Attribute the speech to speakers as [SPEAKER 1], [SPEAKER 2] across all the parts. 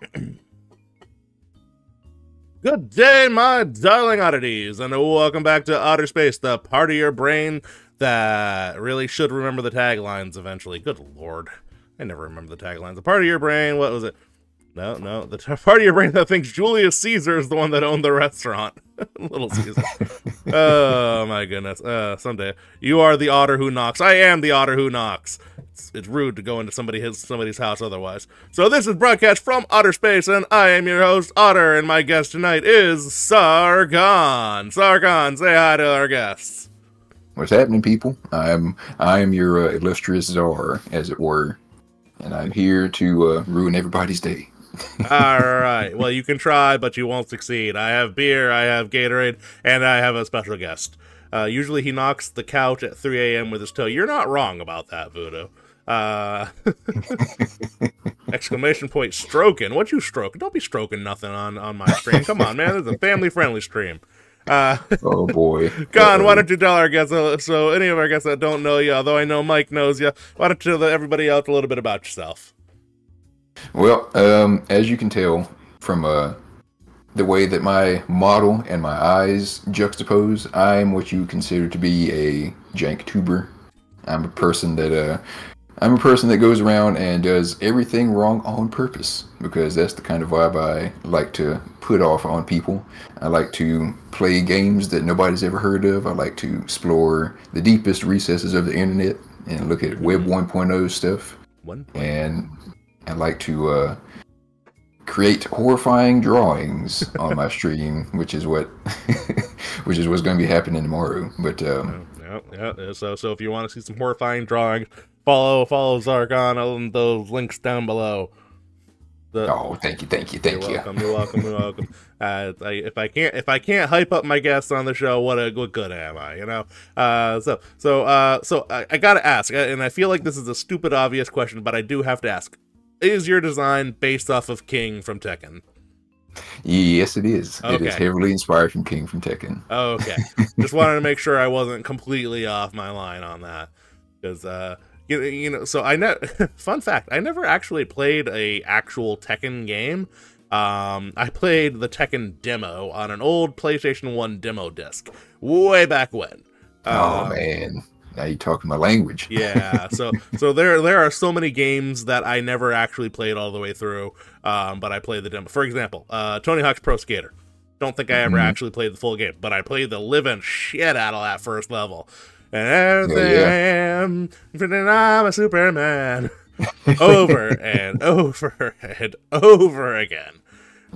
[SPEAKER 1] Good day, my darling oddities, and welcome back to Otter Space, the part of your brain that really should remember the taglines eventually. Good lord. I never remember the taglines. The part of your brain, what was it? No, no, the t- part of your brain that thinks Julius Caesar is the one that owned the restaurant. Little Caesar. oh my goodness. Uh, someday you are the otter who knocks. I am the otter who knocks. It's, it's rude to go into somebody his somebody's house otherwise. So this is broadcast from Otter Space, and I am your host Otter, and my guest tonight is Tsar Khan. Sargon, say hi to our guests.
[SPEAKER 2] What's happening, people? I am I am your uh, illustrious czar, as it were, and I'm here to uh, ruin everybody's day.
[SPEAKER 1] All right. Well, you can try, but you won't succeed. I have beer, I have Gatorade, and I have a special guest. Uh, usually he knocks the couch at 3 a.m. with his toe. You're not wrong about that, Voodoo. Uh, exclamation point stroking. What you stroking? Don't be stroking nothing on, on my stream. Come on, man. It's a family friendly stream. Uh,
[SPEAKER 2] oh boy,
[SPEAKER 1] Khan, why don't you tell our guests? Uh, so, any of our guests that don't know you, although I know Mike knows you, why don't you tell everybody else a little bit about yourself?
[SPEAKER 2] Well, um, as you can tell from uh, the way that my model and my eyes juxtapose, I'm what you consider to be a jank tuber. I'm a person that uh, I'm a person that goes around and does everything wrong on purpose because that's the kind of vibe I like to put off on people. I like to play games that nobody's ever heard of. I like to explore the deepest recesses of the internet and look at Web 1.0 stuff.
[SPEAKER 1] One
[SPEAKER 2] And I like to uh, create horrifying drawings on my stream, which is what which is what's going to be happening tomorrow. But um,
[SPEAKER 1] yeah, yeah. So, so if you want to see some horrifying drawings, follow follow Tsar Khan on those links down below.
[SPEAKER 2] The, oh, thank you, thank you, thank
[SPEAKER 1] you're
[SPEAKER 2] you.
[SPEAKER 1] Welcome, you're welcome, you're welcome. Uh, I, if I can't if I can't hype up my guests on the show, what a what good am I? You know. Uh, so so uh, so I, I gotta ask, and I feel like this is a stupid obvious question, but I do have to ask: Is your design based off of King from Tekken?
[SPEAKER 2] Yes, it is. It is heavily inspired from King from Tekken.
[SPEAKER 1] Okay. Just wanted to make sure I wasn't completely off my line on that. Because, uh, you, you know, so I know, fun fact, I never actually played a actual Tekken game. Um, I played the Tekken demo on an old PlayStation 1 demo disc way back when.
[SPEAKER 2] oh
[SPEAKER 1] Um,
[SPEAKER 2] man, now you're talking my language.
[SPEAKER 1] yeah so so there there are so many games that i never actually played all the way through um but i played the demo for example uh tony hawk's pro skater don't think i ever
[SPEAKER 2] Mhm.
[SPEAKER 1] actually played the full game but i played the living shit out of that first level and everything
[SPEAKER 2] yeah.
[SPEAKER 1] I am i'm a superman over and over and over again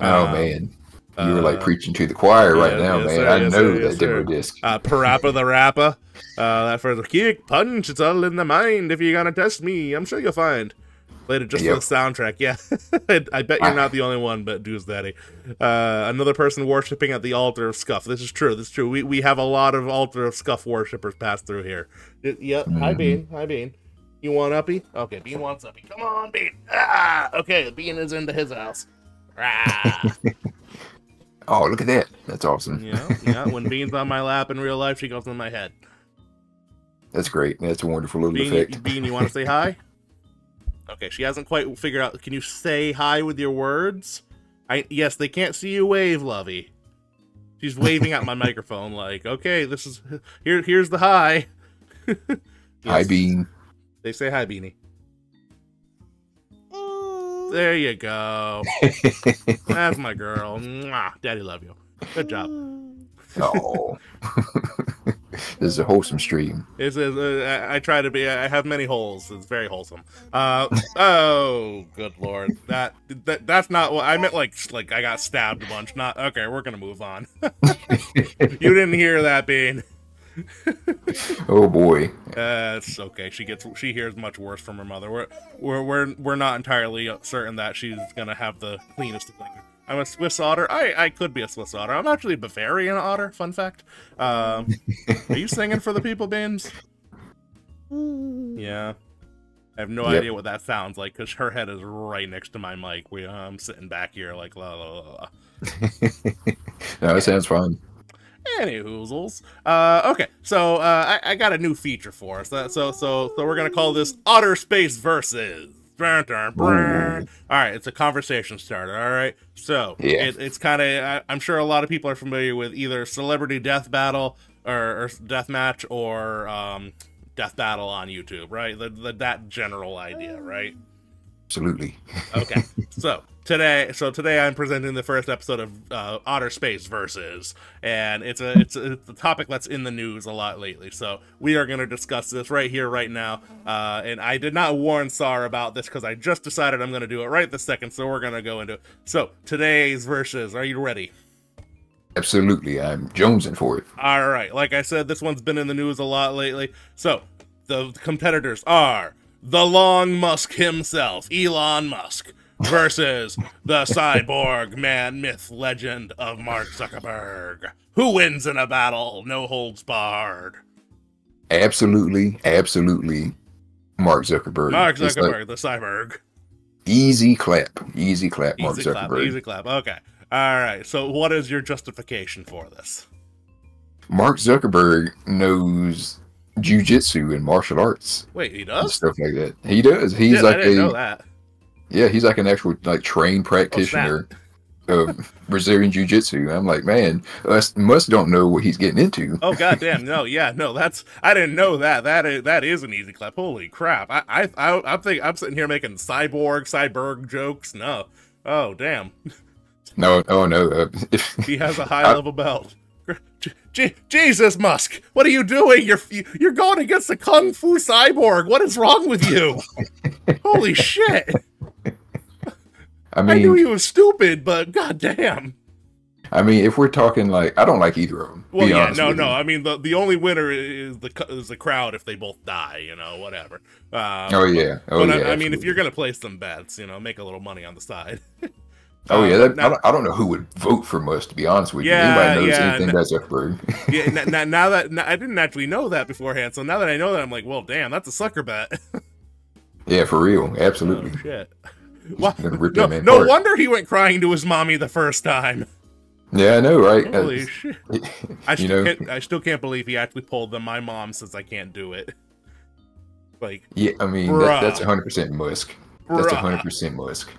[SPEAKER 2] Oh
[SPEAKER 1] Um,
[SPEAKER 2] man, you were like
[SPEAKER 1] uh,
[SPEAKER 2] preaching to the choir right
[SPEAKER 1] yeah,
[SPEAKER 2] now,
[SPEAKER 1] yes,
[SPEAKER 2] man.
[SPEAKER 1] sir,
[SPEAKER 2] I
[SPEAKER 1] yes,
[SPEAKER 2] know
[SPEAKER 1] sir,
[SPEAKER 2] that
[SPEAKER 1] yes,
[SPEAKER 2] demo disc.
[SPEAKER 1] uh, PaRappa the Rapper. Uh, that first kick, punch, it's all in the mind. If you're gonna test me, I'm sure you'll find. Played it just
[SPEAKER 2] Yep.
[SPEAKER 1] for the soundtrack. Yeah, I, bet you're not the only one, but Deuce Daddy. Uh, another person worshipping at the altar of Scuff. This is true. This is true. We we have a lot of altar of Scuff worshippers pass through here. Y- Yep. Hi
[SPEAKER 2] Mhm.
[SPEAKER 1] Bean. Hi Bean. You want uppy? Okay, Bean wants uppy. Come on, Bean. Ah, okay. Bean is into his house. Ah.
[SPEAKER 2] Oh, look at that. That's awesome.
[SPEAKER 1] yeah, yeah. When Bean's on my lap in real life, she goes in my head.
[SPEAKER 2] That's great. That's a wonderful little
[SPEAKER 1] Bean,
[SPEAKER 2] effect.
[SPEAKER 1] you, Bean, you want to say hi? Okay, she hasn't quite figured out. Can you say hi with your words? I yes, they can't see you wave, Lovey. She's waving at my microphone like, okay, this is here. Here's the hi.
[SPEAKER 2] Hi, Bean.
[SPEAKER 1] They say hi, Beanie. There you go. That's my girl. Mwah. Daddy, love you. Good job.
[SPEAKER 2] Oh, this is a wholesome stream.
[SPEAKER 1] This is uh, I I try to be. I have many holes. It's very wholesome. Uh oh, good lord. That that that's not what I meant. Like like I got stabbed a bunch. Not okay. We're gonna move on. you didn't hear that, Bean.
[SPEAKER 2] Oh boy.
[SPEAKER 1] Uh, it's okay. She gets she hears much worse from her mother. We're we're we're we're not entirely certain that she's gonna have the cleanest of language. I'm a Swiss otter. I I could be a Swiss otter. I'm actually a Bavarian otter. Fun fact. Um, are you singing for the people, Beans? Yeah. I have no
[SPEAKER 2] Yep.
[SPEAKER 1] idea what that sounds like because her head is right next to my mic. We, I'm sitting back here like la la la. la.
[SPEAKER 2] no, that sounds fun.
[SPEAKER 1] Any hoozles. Uh, okay, so uh, I, I got a new feature for us. Uh, so so so we're gonna call this Otter Space Versus Dun, dun, brr. All right, it's a conversation starter. All right, so
[SPEAKER 2] Yeah.
[SPEAKER 1] it, it's kind of. I'm sure a lot of people are familiar with either celebrity death battle or, or death match or um, death battle on YouTube, right? The, the, that general idea, right?
[SPEAKER 2] Absolutely.
[SPEAKER 1] Okay, so today, so today I'm presenting the first episode of uh, Otter Space Versus, and it's a it's a, it's a topic that's in the news a lot lately. So we are going to discuss this right here, right now. Uh, and I did not warn Tsar about this because I just decided I'm going to do it right this second. So we're going to go into it. So today's versus. Are you ready?
[SPEAKER 2] Absolutely. I'm jonesing for it.
[SPEAKER 1] All right. Like I said, this one's been in the news a lot lately. So the competitors are the Long Musk himself, Elon Musk, versus the cyborg man, myth, legend of Mark Zuckerberg. Who wins in a battle? No holds barred.
[SPEAKER 2] Absolutely, absolutely. Mark Zuckerberg.
[SPEAKER 1] Mark
[SPEAKER 2] It's like
[SPEAKER 1] Zuckerberg, the cyborg.
[SPEAKER 2] easy clap. Easy clap, Mark
[SPEAKER 1] Easy clap.
[SPEAKER 2] Zuckerberg.
[SPEAKER 1] Easy clap. Okay. All right. So, what is your justification for this?
[SPEAKER 2] Mark Zuckerberg knows jujitsu and martial arts
[SPEAKER 1] Wait, he does?
[SPEAKER 2] stuff like that. He does. He's
[SPEAKER 1] Yeah,
[SPEAKER 2] like
[SPEAKER 1] I didn't
[SPEAKER 2] a
[SPEAKER 1] know that.
[SPEAKER 2] yeah. He's like an actual like trained practitioner of Brazilian jiu-jitsu. I'm like, man, us must don't know what he's getting into.
[SPEAKER 1] Oh goddamn! No, yeah, no. That's I didn't know that. That is that is an easy clap. Holy crap! I I, I I'm think I'm sitting here making cyborg cyborg jokes. No. Oh damn!
[SPEAKER 2] No, oh no. Uh, if,
[SPEAKER 1] He has a high level belt. J- J- Jesus, Musk! What are you doing? You're you're going against the kung fu cyborg. What is wrong with you? Holy shit!
[SPEAKER 2] I
[SPEAKER 1] I knew he was stupid, but goddamn.
[SPEAKER 2] I mean, if we're talking like, I don't like either of them.
[SPEAKER 1] Well,
[SPEAKER 2] be
[SPEAKER 1] yeah,
[SPEAKER 2] honest
[SPEAKER 1] no, no.
[SPEAKER 2] you.
[SPEAKER 1] I mean, the the only winner is the is the crowd if they both die. You know, whatever. Um,
[SPEAKER 2] Oh yeah. Oh
[SPEAKER 1] but
[SPEAKER 2] yeah.
[SPEAKER 1] I, I mean, if you're gonna place some bets, you know, make a little money on the side.
[SPEAKER 2] Oh
[SPEAKER 1] Uh,
[SPEAKER 2] yeah, that,
[SPEAKER 1] now-
[SPEAKER 2] I, don't, I don't know who would vote for Musk. To be honest with you,
[SPEAKER 1] Yeah,
[SPEAKER 2] anybody knows
[SPEAKER 1] yeah,
[SPEAKER 2] anything
[SPEAKER 1] n-
[SPEAKER 2] about Zuckerberg?
[SPEAKER 1] yeah. n- n- now that I didn't actually know that beforehand, so now that I know that, I'm like, well, damn, that's a sucker bet.
[SPEAKER 2] yeah, for real,
[SPEAKER 1] oh
[SPEAKER 2] absolutely.
[SPEAKER 1] shit. Well, no, no wonder he went crying to his mommy the first time.
[SPEAKER 2] Yeah, I know, right?
[SPEAKER 1] Holy
[SPEAKER 2] Uh,
[SPEAKER 1] shit! I still
[SPEAKER 2] know,
[SPEAKER 1] can't. I still can't believe he actually pulled the "my mom says I can't do it." Like,
[SPEAKER 2] yeah, I mean that, that's 100 percent Musk. That's 100 percent Musk.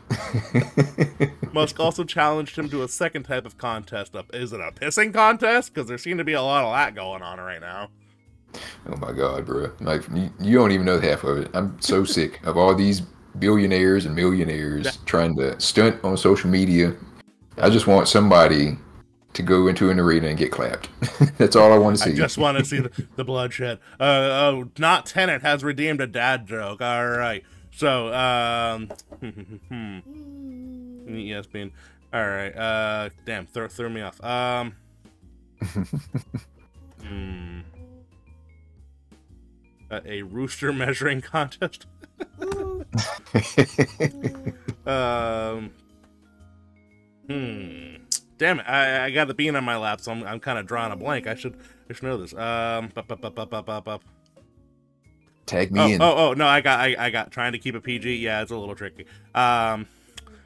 [SPEAKER 1] Musk also challenged him to a second type of contest. Up, is it a pissing contest? Because there seem to be a lot of that going on right now.
[SPEAKER 2] oh my god, bro! Like you, you don't even know half of it. I'm so sick of all these billionaires and millionaires
[SPEAKER 1] Yeah.
[SPEAKER 2] trying to stunt on social media. I just want somebody to go into an arena and get clapped. that's all I want to see.
[SPEAKER 1] I just want to see the, the bloodshed. Uh, oh, not Tenant has redeemed a dad joke. All right. So, um, yes, being all right. Uh, damn, throw threw me off. Um, hmm. Uh, a rooster measuring contest. Um. Hmm. Damn it! I, I got the bean on my lap, so I'm, I'm kind of drawing a blank. I should I should know this. Um. bup, bup, bup, bup, bup, bup, bup.
[SPEAKER 2] Tag me
[SPEAKER 1] Oh,
[SPEAKER 2] in.
[SPEAKER 1] oh oh no! I got I, I got trying to keep it PG. Yeah, it's a little tricky. Um.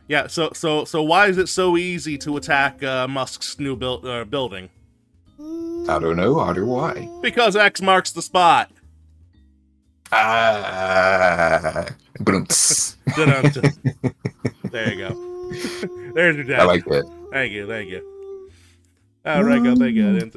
[SPEAKER 1] Yeah. So so so why is it so easy to attack uh, Musk's new build uh, building?
[SPEAKER 2] I don't know. I don't why.
[SPEAKER 1] Because X marks the spot.
[SPEAKER 2] Ah,
[SPEAKER 1] there you go. There's your dad.
[SPEAKER 2] I like that.
[SPEAKER 1] Thank you, thank you. All right, go, thank you.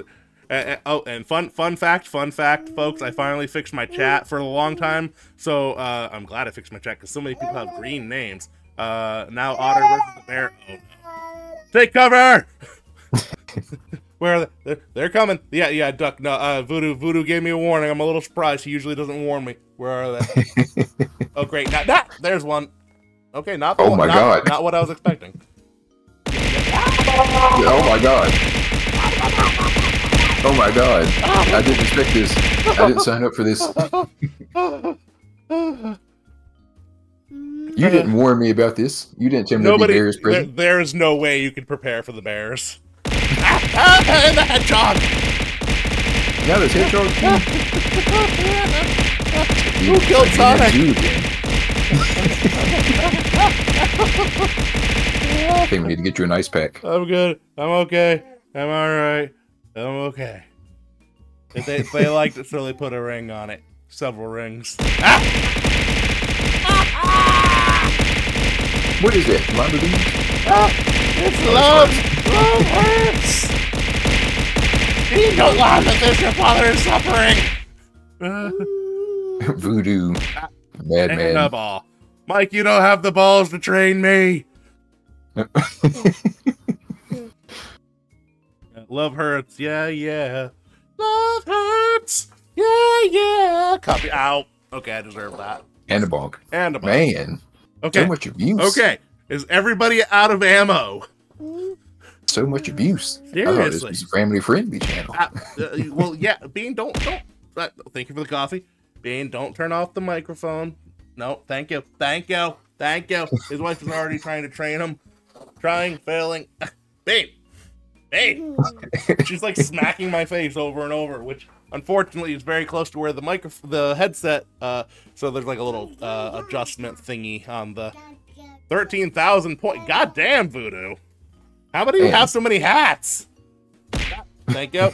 [SPEAKER 1] Uh, uh, oh, and fun fun fact, fun fact, folks. I finally fixed my chat for a long time, so uh, I'm glad I fixed my chat because so many people have green names. Uh, now Otter versus the bear. Oh no! Take cover! Where are they? They're, they're coming. Yeah, yeah, duck. No, uh, Voodoo. Voodoo gave me a warning. I'm a little surprised. He usually doesn't warn me. Where are they? oh, great. Not, not, there's one. Okay, not
[SPEAKER 2] Oh
[SPEAKER 1] one-
[SPEAKER 2] my
[SPEAKER 1] not-
[SPEAKER 2] God.
[SPEAKER 1] Not what I was expecting.
[SPEAKER 2] Oh my god. Oh my god. I didn't expect this. I didn't sign up for this. You didn't warn me about this. You didn't tell me
[SPEAKER 1] Nobody.
[SPEAKER 2] the bear is
[SPEAKER 1] there, there is no way you can prepare for the bears. ah, ah, and the hedgehog.
[SPEAKER 2] Now there's hedgehog.
[SPEAKER 1] Who killed Sonic?
[SPEAKER 2] I think we need to get you an ice pack.
[SPEAKER 1] I'm good. I'm okay. I'm all right. I'm okay. If they, if they liked it, so they put a ring on it. Several rings. Ah!
[SPEAKER 2] What is that? Lamborghini?
[SPEAKER 1] Ah, it's love. Love hurts. You don't laugh at this. Your father is suffering.
[SPEAKER 2] Voodoo.
[SPEAKER 1] And a
[SPEAKER 2] Madman.
[SPEAKER 1] ball. Mike, you don't have the balls to train me. Love hurts. Yeah, yeah. Love hurts. Yeah, yeah. Copy out. Okay, I deserve that.
[SPEAKER 2] and a bonk.
[SPEAKER 1] And a ball.
[SPEAKER 2] Man,
[SPEAKER 1] Okay.
[SPEAKER 2] so much abuse.
[SPEAKER 1] Okay. Is everybody out of ammo?
[SPEAKER 2] So much abuse. This
[SPEAKER 1] Seriously.
[SPEAKER 2] a family friendly channel.
[SPEAKER 1] Uh, uh, well, yeah. Bean, don't don't. Uh, thank you for the coffee. Bean, don't turn off the microphone. No, thank you, thank you, thank you. His wife is already trying to train him, trying, failing. Bean, Bean. She's like smacking my face over and over, which unfortunately is very close to where the micro, the headset. Uh, so there's like a little uh, adjustment thingy on the thirteen thousand point. God damn, Voodoo. How many
[SPEAKER 2] Damn.
[SPEAKER 1] have so many hats? Thank you.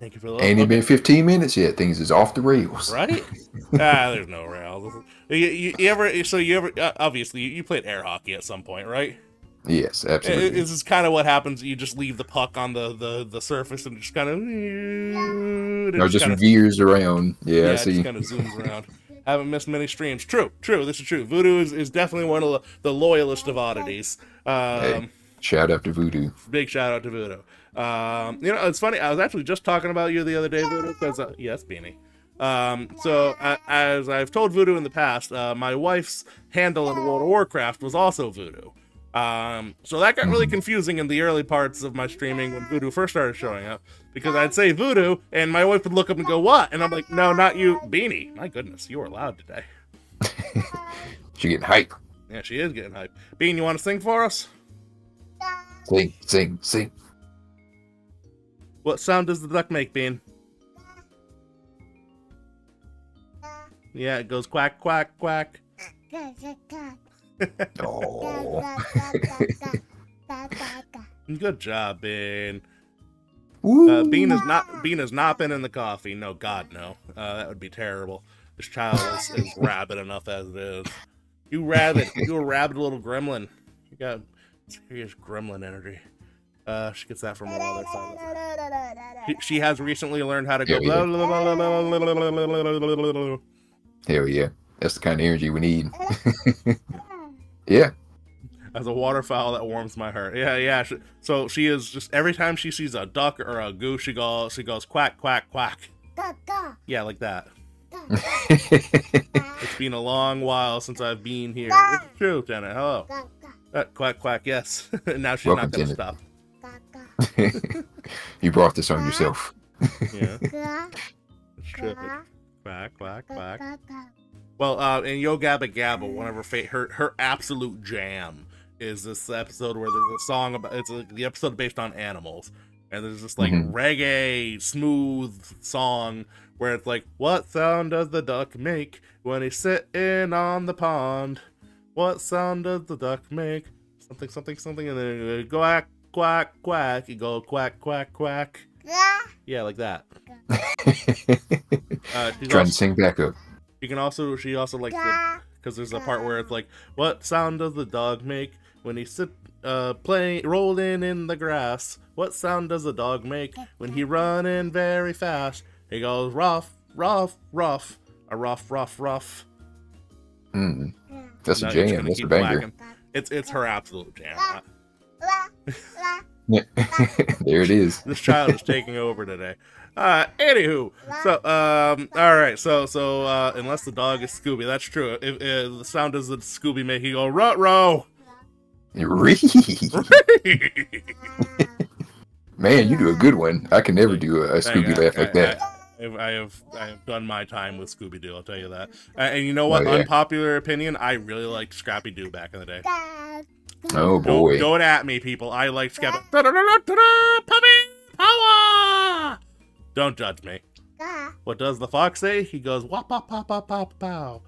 [SPEAKER 1] Thank you for the
[SPEAKER 2] Ain't even been 15 minutes yet. Things is off the rails.
[SPEAKER 1] right? ah, there's no rails. You, you, you ever? So you ever? Uh, obviously, you, you played air hockey at some point, right?
[SPEAKER 2] Yes, absolutely.
[SPEAKER 1] This is kind of what happens. You just leave the puck on the the, the surface and just kind of.
[SPEAKER 2] no, just
[SPEAKER 1] of
[SPEAKER 2] veers around. Yeah,
[SPEAKER 1] yeah,
[SPEAKER 2] I
[SPEAKER 1] it
[SPEAKER 2] see.
[SPEAKER 1] just kind of zooms around. Haven't missed many streams. True, true. This is true. Voodoo is, is definitely one of the, the loyalist of oddities. Um,
[SPEAKER 2] Hey. Shout out to Voodoo.
[SPEAKER 1] Big shout out to Voodoo. Um, you know, it's funny. I was actually just talking about you the other day, Voodoo, because uh, yes, Beanie. Um, so uh, as I've told Voodoo in the past, uh, my wife's handle in World of Warcraft was also Voodoo. Um, so that got really confusing in the early parts of my streaming when Voodoo first started showing up, because I'd say Voodoo, and my wife would look up and go, "What?" And I'm like, "No, not you, Beanie." My goodness, you are loud today.
[SPEAKER 2] She getting hype.
[SPEAKER 1] Yeah, she is getting hype. Bean, you want to sing for us?
[SPEAKER 2] Sing, sing, sing.
[SPEAKER 1] What sound does the duck make, Bean? Yeah, it goes quack, quack, quack
[SPEAKER 2] oh.
[SPEAKER 1] Good job,
[SPEAKER 2] Ben.
[SPEAKER 1] Uh, Bean is not Bean has not been in the coffee. No, God, no. Uh, that would be terrible. This child is, is rabid enough as it is. You rabid, you a rabid little gremlin. You got serious gremlin energy. Uh, she gets that from her mother. She, she has recently learned how to go.
[SPEAKER 2] Hell yeah, that's the kind of energy we need. yeah.
[SPEAKER 1] as a waterfowl that warms my heart. Yeah, yeah. She, so she is just every time she sees a duck or a goose, she goes, she goes quack, quack, quack. Yeah, like that. It's been a long while since I've been here. It's true, Janet. Hello. Uh, quack, quack. Yes. now she's
[SPEAKER 2] Welcome,
[SPEAKER 1] not gonna
[SPEAKER 2] Janet.
[SPEAKER 1] stop.
[SPEAKER 2] you brought this on yourself.
[SPEAKER 1] Yeah, it's true. Quack, quack, quack. Well, uh, in Yo Gabba Gabba, one of her fa- her her absolute jam is this episode where there's a song about it's a, the episode based on animals, and there's this like
[SPEAKER 2] Mhm.
[SPEAKER 1] reggae smooth song where it's like, "What sound does the duck make when he's sitting on the pond? What sound does the duck make? Something, something, something, and then it go quack, quack, quack. You go quack, quack, quack. Yeah, yeah like that. Uh,
[SPEAKER 2] Trying
[SPEAKER 1] also-
[SPEAKER 2] to sing back up.
[SPEAKER 1] You can also she also likes the because there's a part where it's like, what sound does the dog make when he sit uh playing rolling in the grass? What sound does the dog make when he running very fast? He goes rough, rough, rough, a rough, rough, rough.
[SPEAKER 2] Mm. That's
[SPEAKER 1] Now
[SPEAKER 2] a jam.
[SPEAKER 1] gonna
[SPEAKER 2] That's a banger.
[SPEAKER 1] whacking. It's it's her absolute jam.
[SPEAKER 2] There it is.
[SPEAKER 1] This child is taking over today. Uh, anywho, so um, all right, so so uh, unless the dog is Scooby, that's true. If, if the sound does the Scooby make, he go rut row.
[SPEAKER 2] Man, you do a good one. I can never do a, a Scooby laugh like that.
[SPEAKER 1] I, I, I have I have done my time with Scooby Doo. I'll tell you that. Uh, and you know what?
[SPEAKER 2] Oh, yeah.
[SPEAKER 1] Unpopular opinion. I really liked Scrappy Doo back in the day.
[SPEAKER 2] Oh
[SPEAKER 1] Don't,
[SPEAKER 2] boy.
[SPEAKER 1] don't at me, people. I like Scrappy. Puppy power. Don't judge me. What does the fox say? He goes wop pop pop pop pop pow.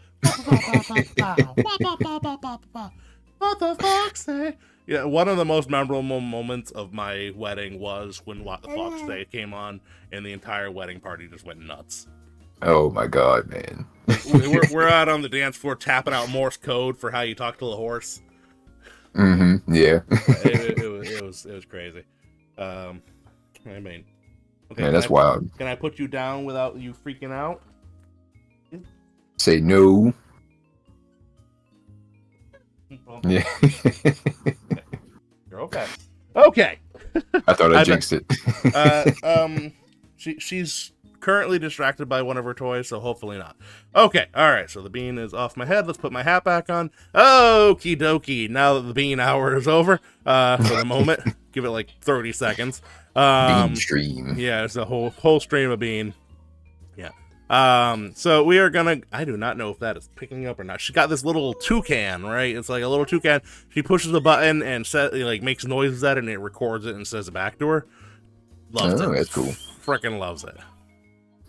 [SPEAKER 1] What the fox say? Yeah, one of the most memorable moments of my wedding was when What the Fox Say came on, and the entire wedding party just went nuts.
[SPEAKER 2] Oh my god, man.
[SPEAKER 1] We- we're, we're out on the dance floor tapping out Morse code for how you talk to the horse.
[SPEAKER 2] Mm-hmm. Yeah.
[SPEAKER 1] it, it, it was it was it was crazy. Um, I mean, okay,
[SPEAKER 2] Man, that's
[SPEAKER 1] I-
[SPEAKER 2] wild.
[SPEAKER 1] Can I put you down without you freaking out?
[SPEAKER 2] Say no. Yeah.
[SPEAKER 1] You're okay. Okay.
[SPEAKER 2] I thought I
[SPEAKER 1] I
[SPEAKER 2] jinxed it.
[SPEAKER 1] Uh, um, she she's currently distracted by one of her toys, so hopefully not. Okay. All right. So the bean is off my head. Let's put my hat back on. Okie dokie. Now that the bean hour is over, uh, for the moment, give it like thirty seconds. Um,
[SPEAKER 2] Beam stream.
[SPEAKER 1] Yeah, it's a whole whole stream of bean. Yeah. Um, so we are gonna I do not know if that is picking up or not. She got this little toucan, right? It's like a little toucan. She pushes a button and set like makes noises at it and it records it and says it back to her. Loves
[SPEAKER 2] Oh,
[SPEAKER 1] it.
[SPEAKER 2] that's cool.
[SPEAKER 1] Freaking loves it.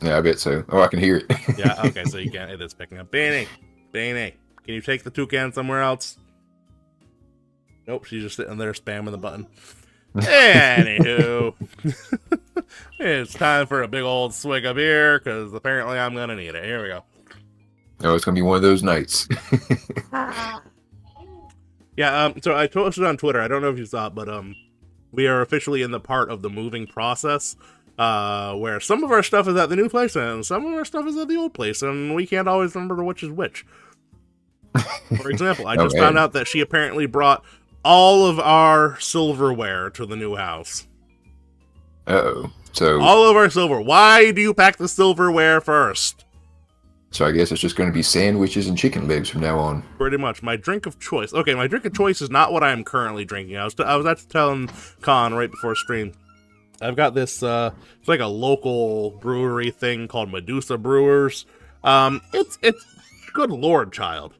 [SPEAKER 2] Yeah, I bet so. Oh, I can hear it.
[SPEAKER 1] Yeah, okay, so you can't. it is picking up. Beanie, Beanie, can you take the toucan somewhere else? Nope, she's just sitting there spamming the button. Anywho, it's time for a big old swig of beer because apparently I'm gonna need it. Here we go.
[SPEAKER 2] Oh, it's gonna be one of those nights.
[SPEAKER 1] Yeah, um, so I posted on Twitter. I don't know if you saw it, but um, we are officially in the part of the moving process, uh, where some of our stuff is at the new place and some of our stuff is at the old place, and we can't always remember which is which. For example, I just found out that she apparently brought all of our silverware to the new house.
[SPEAKER 2] Uh oh. So,
[SPEAKER 1] All of our silver. Why do you pack the silverware first?
[SPEAKER 2] so I guess it's just gonna be sandwiches and chicken legs from now on.
[SPEAKER 1] Pretty much. My drink of choice. Okay, my drink of choice is not what I am currently drinking. I was, t- I was actually telling Khan right before stream. I've got this. Uh, it's like a local brewery thing called Medusa Brewers. Um, it's it's good lord, child.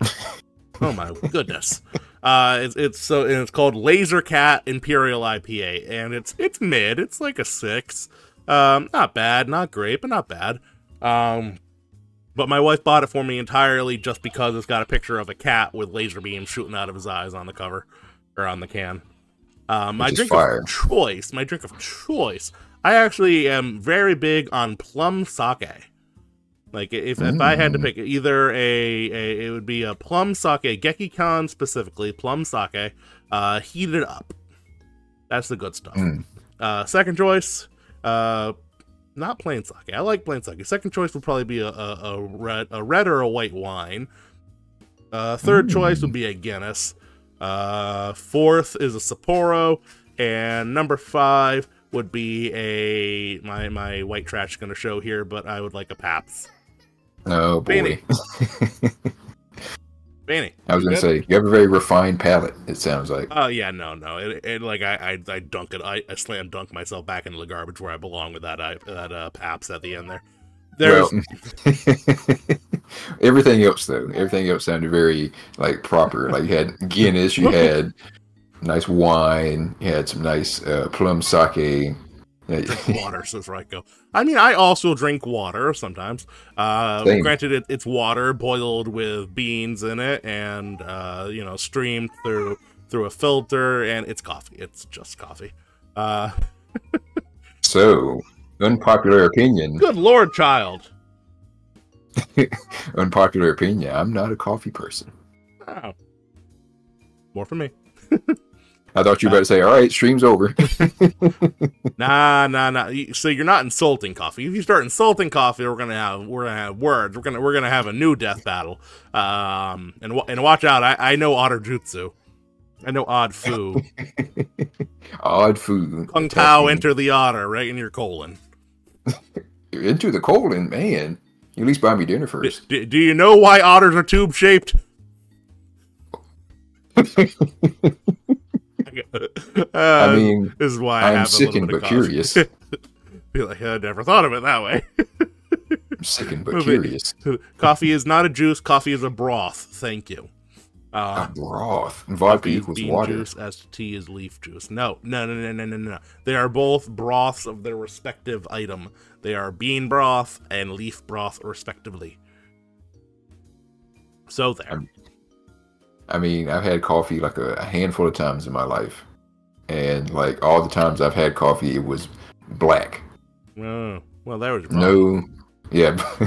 [SPEAKER 1] oh my goodness. Uh, it's it's so and it's called Laser Cat Imperial IPA, and it's it's mid. It's like a six. Um, not bad, not great, but not bad. Um, but my wife bought it for me entirely just because it's got a picture of a cat with laser beams shooting out of his eyes on the cover or on the can. Um, my drink
[SPEAKER 2] fire.
[SPEAKER 1] of choice, my drink of choice. I actually am very big on plum sake. Like if, if I had to
[SPEAKER 2] Mm.
[SPEAKER 1] pick either a, a it would be a plum sake, Gekkeikan specifically, plum sake, uh, heated up. That's the good stuff.
[SPEAKER 2] Mm.
[SPEAKER 1] Uh, second choice, uh, not plain sake. I like plain sake. Second choice would probably be a, a, a red, a red or a white wine. Uh, third choice would be a Guinness. Uh, fourth is a Sapporo, and number five would be a my my white trash is going to show here, but I would like a Pabst.
[SPEAKER 2] Oh boy.
[SPEAKER 1] Beanie. Benny.
[SPEAKER 2] I was gonna
[SPEAKER 1] Good?
[SPEAKER 2] say you have a very refined palate. It sounds like.
[SPEAKER 1] Oh yeah, no, no. It, it like I, I I dunk it. I, I slam dunk myself back into the garbage where I belong with that uh, that uh, Pabst at the end there. There's
[SPEAKER 2] Well, everything else though, everything else sounded very like proper. Like you had Guinness, you had nice wine, you had some nice uh, plum sake.
[SPEAKER 1] Water, says Ryko. I mean, I also drink water sometimes. Uh,
[SPEAKER 2] Same.
[SPEAKER 1] granted, it, it's water boiled with beans in it, and uh, you know, streamed through through a filter, and it's coffee. It's just coffee. Uh,
[SPEAKER 2] so, unpopular opinion.
[SPEAKER 1] good lord, child.
[SPEAKER 2] Unpopular opinion. I'm not a coffee person.
[SPEAKER 1] Oh. More for me.
[SPEAKER 2] I thought you were about to say, "All right, stream's over."
[SPEAKER 1] Nah, nah, nah. So you're not insulting coffee. If you start insulting coffee, we're gonna have we're gonna have words. We're gonna we're gonna have a new death battle. Um, and and watch out. I I know otter jutsu. I know odd fu.
[SPEAKER 2] Odd food.
[SPEAKER 1] Kung Tao enter the otter right in your colon.
[SPEAKER 2] into the colon, man. You at least buy me dinner first.
[SPEAKER 1] d- do you know why otters are tube shaped?
[SPEAKER 2] I mean,
[SPEAKER 1] this is why I
[SPEAKER 2] I'm
[SPEAKER 1] have
[SPEAKER 2] sickened but curious.
[SPEAKER 1] Be like I never thought of it that way.
[SPEAKER 2] I'm sickened but curious.
[SPEAKER 1] coffee is not a juice. Coffee is a broth. Thank you.
[SPEAKER 2] A
[SPEAKER 1] Uh,
[SPEAKER 2] broth. Vodka
[SPEAKER 1] coffee is
[SPEAKER 2] equals
[SPEAKER 1] bean
[SPEAKER 2] water.
[SPEAKER 1] juice as tea is leaf juice. No, no, no, no, no, no, no. They are both broths of their respective item. They are bean broth and leaf broth, respectively. So there.
[SPEAKER 2] Um, I'm- mean, I've had coffee like a, a handful of times in my life, and like all the times I've had coffee, it was black.
[SPEAKER 1] Oh, well, there was problem.
[SPEAKER 2] No, Yeah,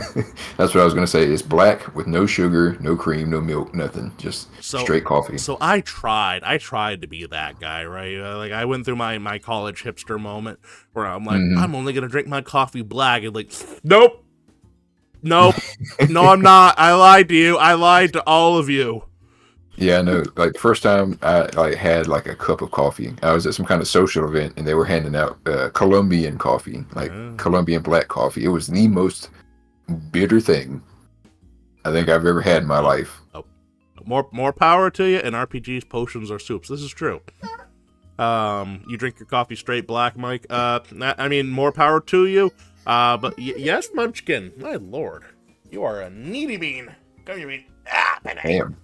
[SPEAKER 2] that's what I was gonna say. It's black with no sugar, no cream, no milk, nothing. Just
[SPEAKER 1] So-
[SPEAKER 2] straight coffee.
[SPEAKER 1] So I tried. I tried to be that guy, right? Uh, like I went through my my college hipster moment where I'm like,
[SPEAKER 2] Mhm.
[SPEAKER 1] I'm only gonna drink my coffee black, and like, nope, nope, no, I'm not. I lied to you. I lied to all of you.
[SPEAKER 2] Yeah, I know. Like the first time I like had like a cup of coffee, I was at some kind of social event and they were handing out uh, Colombian coffee, like
[SPEAKER 1] Oh.
[SPEAKER 2] Colombian black coffee. It was the most bitter thing I think I've ever had in my life. Oh.
[SPEAKER 1] More more power to you. And RPGs, potions, or soups. This is true. Um, you drink your coffee straight black, Mike. Uh, I mean, more power to you. Uh, but y- yes, Munchkin. My lord, you are a needy bean. Come here, bean. Ah.
[SPEAKER 2] Damn,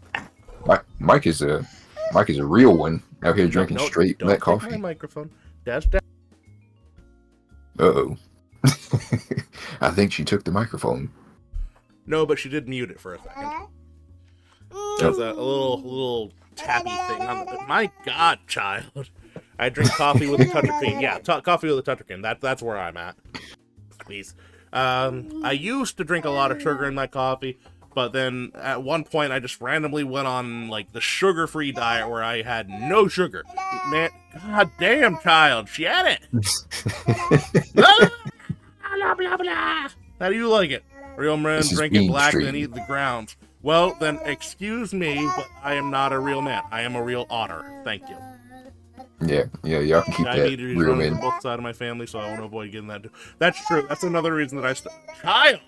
[SPEAKER 2] Mike, Mike is a Mike is a real one out here drinking
[SPEAKER 1] No, no,
[SPEAKER 2] straight
[SPEAKER 1] don't
[SPEAKER 2] black coffee.
[SPEAKER 1] My microphone. That's that.
[SPEAKER 2] Uh oh. I think she took the microphone.
[SPEAKER 1] No, but she did mute it for a second. There's a, a little little tappy thing. On the, my God, child! I drink coffee with a touch of cream. Yeah, coffee with a touch of cream. That that's where I'm at. Please. Um, I used to drink a lot of sugar in my coffee, but then at one point I just randomly went on like the sugar-free diet where I had no sugar. Man, God damn, child, she had it. Ah! blah, blah, blah, blah. How do you like it? Real men drink it black, then eat the grounds. Well, then excuse me, but I am not a real man. I am a real otter. Thank you.
[SPEAKER 2] Yeah, yeah, y'all can keep that
[SPEAKER 1] Diabetes
[SPEAKER 2] real
[SPEAKER 1] runs
[SPEAKER 2] in.
[SPEAKER 1] on both sides of my family, so I want to avoid getting that. Too. That's true. That's another reason that I st- child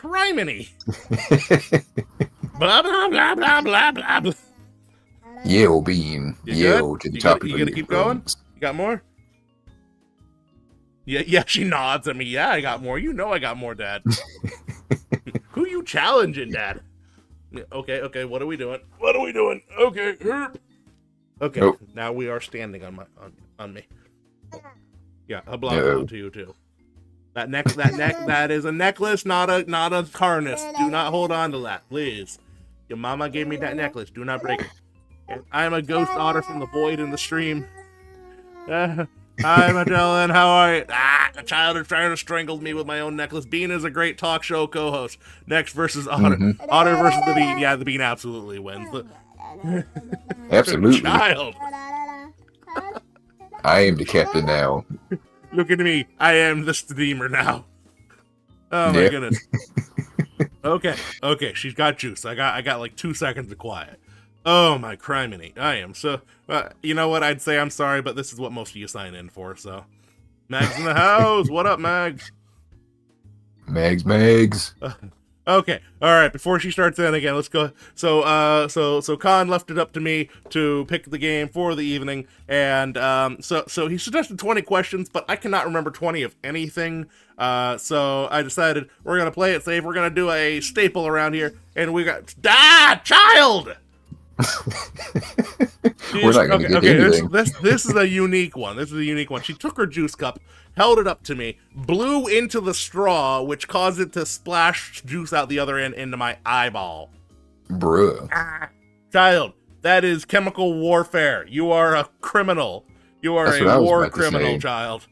[SPEAKER 1] criminy. blah blah blah blah blah blah. blah.
[SPEAKER 2] Yell bean,
[SPEAKER 1] You
[SPEAKER 2] yell
[SPEAKER 1] good?
[SPEAKER 2] to the
[SPEAKER 1] You
[SPEAKER 2] top
[SPEAKER 1] good?
[SPEAKER 2] of
[SPEAKER 1] You
[SPEAKER 2] the
[SPEAKER 1] gonna keep going? You got more? Yeah, yeah. She nods at me. Yeah, I got more. You know, I got more, Dad. Who you challenging, Dad? Okay, okay. What are we doing? What are we doing? Okay. herp. Okay.
[SPEAKER 2] Nope.
[SPEAKER 1] Now we are standing on my on, on me. Yeah, a
[SPEAKER 2] No.
[SPEAKER 1] blah to you too. That neck, that neck, that is a necklace, not a not a harness. Do not hold on to that, please. Your mama gave me that necklace. Do not break it. And I'm a ghost otter from the void in the stream. Uh, hi, Magellan. How are you? Ah, the child is trying to strangle me with my own necklace. Bean is a great talk show co-host. Next versus Otter.
[SPEAKER 2] Mhm.
[SPEAKER 1] Otter versus the Bean. Yeah, the Bean absolutely wins. The
[SPEAKER 2] Absolutely.
[SPEAKER 1] child.
[SPEAKER 2] I am the captain now.
[SPEAKER 1] Look at me. I am the steamer now. Oh my
[SPEAKER 2] Yeah.
[SPEAKER 1] goodness. okay, okay. She's got juice. I got I got like two seconds of quiet. Oh my criminy. I am so uh, you know what, I'd say I'm sorry, but this is what most of you sign in for, so Mags in the house. What up, Mags?
[SPEAKER 2] Mags, Mags.
[SPEAKER 1] Okay. All right. Before she starts in again, let's go. So, uh, so, so Khan left it up to me to pick the game for the evening, and um, so, so he suggested twenty questions, but I cannot remember twenty of anything. Uh, so I decided we're gonna play it safe. We're gonna do a staple around here, and we got ah child.
[SPEAKER 2] We're not gonna
[SPEAKER 1] okay,
[SPEAKER 2] get
[SPEAKER 1] okay, this,
[SPEAKER 2] anything.
[SPEAKER 1] this this is a unique one. This is a unique one. She took her juice cup, held it up to me, blew into the straw, which caused it to splash juice out the other end into my eyeball.
[SPEAKER 2] Bruh. Ah.
[SPEAKER 1] Child, that is chemical warfare. You are a criminal. You are
[SPEAKER 2] That's
[SPEAKER 1] a war criminal, child.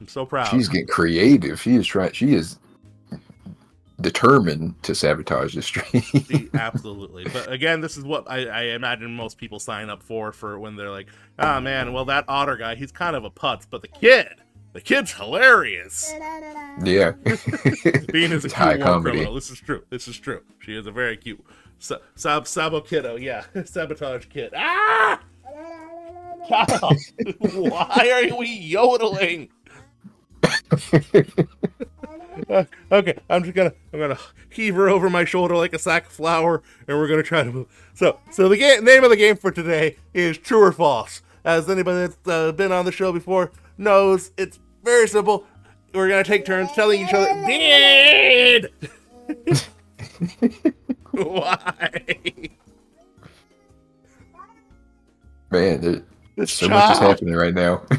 [SPEAKER 1] I'm so proud.
[SPEAKER 2] She's getting creative. She is trying. She is determined to sabotage the stream.
[SPEAKER 1] Absolutely. But again, this is what I, I imagine most people sign up for for when they're like, ah man, well that otter guy, he's kind of a putz, but the kid, the kid's hilarious.
[SPEAKER 2] yeah.
[SPEAKER 1] Being as a cute
[SPEAKER 2] high
[SPEAKER 1] war
[SPEAKER 2] comedy.
[SPEAKER 1] criminal. This is true. This is true. She is a very cute sa- sab sabo kiddo. Yeah, sabotage kid. Ah, child, why are we yodeling? Uh, okay, I'm just gonna I'm gonna heave her over my shoulder like a sack of flour, and we're gonna try to move. So, so the game name of the game for today is True or False. As anybody that's uh, been on the show before knows, it's very simple. We're gonna take turns telling each other did. Why?
[SPEAKER 2] Man, there,
[SPEAKER 1] This
[SPEAKER 2] so much is happening right now.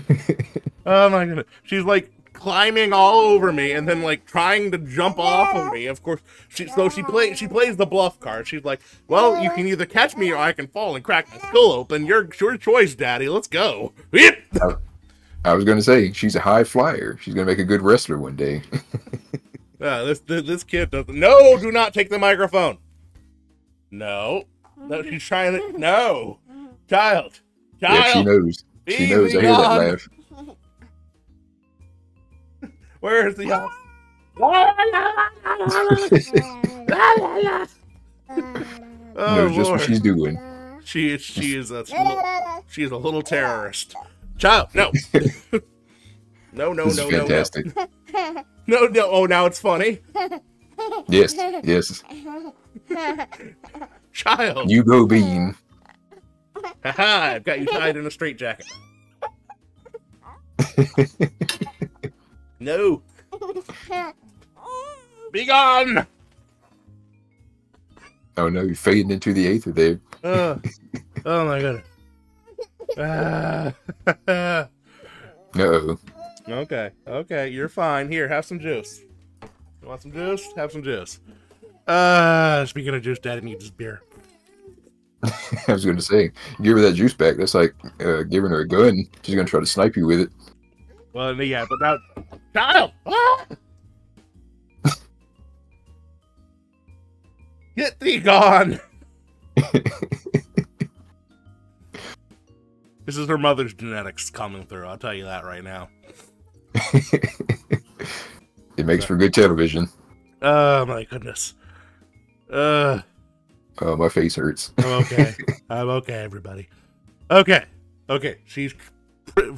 [SPEAKER 1] Oh my goodness. She's like climbing all over me and then like trying to jump off of me. Of course, she so she plays she plays the bluff card. She's like, "Well, you can either catch me or I can fall and crack my skull open. Your your choice, Daddy. Let's go." Yep.
[SPEAKER 2] I was gonna say she's a high flyer. She's gonna make a good wrestler one day.
[SPEAKER 1] Uh, this, this this kid doesn't. No, do not take the microphone. No, no, she's trying to. No, child, child.
[SPEAKER 2] Yeah, she knows. She knows. I
[SPEAKER 1] Easy
[SPEAKER 2] hear that laugh.
[SPEAKER 1] Where is the uh, house? Oh
[SPEAKER 2] knows just what she's doing.
[SPEAKER 1] she is she is a she is a little terrorist. Child, no, no, no,
[SPEAKER 2] This
[SPEAKER 1] no,
[SPEAKER 2] is
[SPEAKER 1] no, no,
[SPEAKER 2] fantastic.
[SPEAKER 1] no, no. Oh, now it's funny.
[SPEAKER 2] Yes, yes.
[SPEAKER 1] Child,
[SPEAKER 2] You go, Bean.
[SPEAKER 1] haha, I've got you tied in a straitjacket. No, be gone.
[SPEAKER 2] Oh no, you're fading into the aether there.
[SPEAKER 1] Uh, oh my god. Ah.
[SPEAKER 2] Uh oh.
[SPEAKER 1] okay, okay, you're fine. Here, have some juice. You want some juice? Have some juice. Uh, speaking of juice, Daddy needs his beer.
[SPEAKER 2] I was going to say, give her that juice back. That's like uh, giving her a gun. She's going to try to snipe you with it.
[SPEAKER 1] Well, yeah, but now, child. Ah! Get thee gone. this is her mother's genetics coming through. I'll tell you that right now.
[SPEAKER 2] it makes for good television.
[SPEAKER 1] Oh my goodness. Uh.
[SPEAKER 2] Oh, my face hurts.
[SPEAKER 1] I'm okay. I'm okay, everybody. Okay. Okay. She's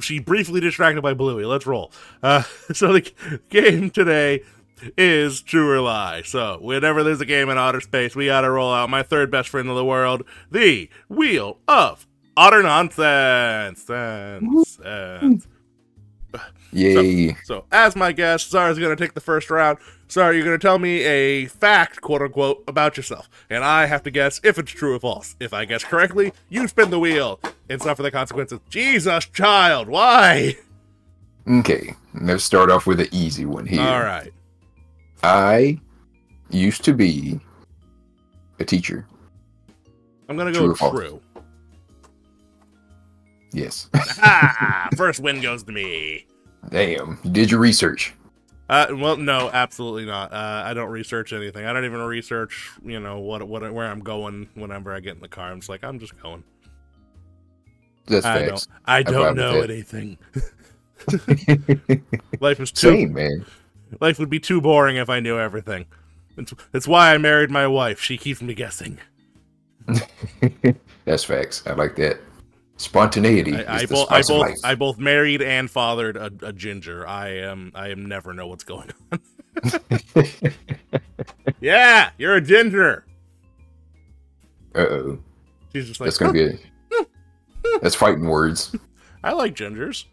[SPEAKER 1] she briefly distracted by Bluey. Let's roll. Uh, so the game today is true or lie. So whenever there's a game in Otter Space, we gotta roll out my third best friend in the world, the Wheel of Otter Nonsense. Sense, sense.
[SPEAKER 2] Yay.
[SPEAKER 1] So, as my guest, Tsar's going to take the first round. Zara, you're going to tell me a fact, quote unquote, about yourself. And I have to guess if it's true or false. If I guess correctly, you spin the wheel and suffer the consequences. Jesus, child, why?
[SPEAKER 2] Okay, let's start off with an easy one here.
[SPEAKER 1] All right.
[SPEAKER 2] I used to be a teacher.
[SPEAKER 1] I'm going to go
[SPEAKER 2] false?
[SPEAKER 1] true.
[SPEAKER 2] Yes.
[SPEAKER 1] ah, first win goes to me.
[SPEAKER 2] Damn, you did your research.
[SPEAKER 1] Uh, well, no, absolutely not. Uh, I don't research anything. I don't even research, you know, what, what, where I'm going whenever I get in the car. I'm just like, I'm just going.
[SPEAKER 2] That's
[SPEAKER 1] I
[SPEAKER 2] facts.
[SPEAKER 1] don't, I don't know anything. Life is too
[SPEAKER 2] Same, man.
[SPEAKER 1] Life would be too boring if I knew everything. It's, it's why I married my wife. She keeps me guessing.
[SPEAKER 2] That's facts. I like that. Spontaneity
[SPEAKER 1] I, I, both, I both. I both married and fathered a, a ginger. I am, I am never know what's going on. yeah, you're a ginger.
[SPEAKER 2] Uh oh.
[SPEAKER 1] She's just like,
[SPEAKER 2] That's gonna be a, That's fighting words.
[SPEAKER 1] I like gingers.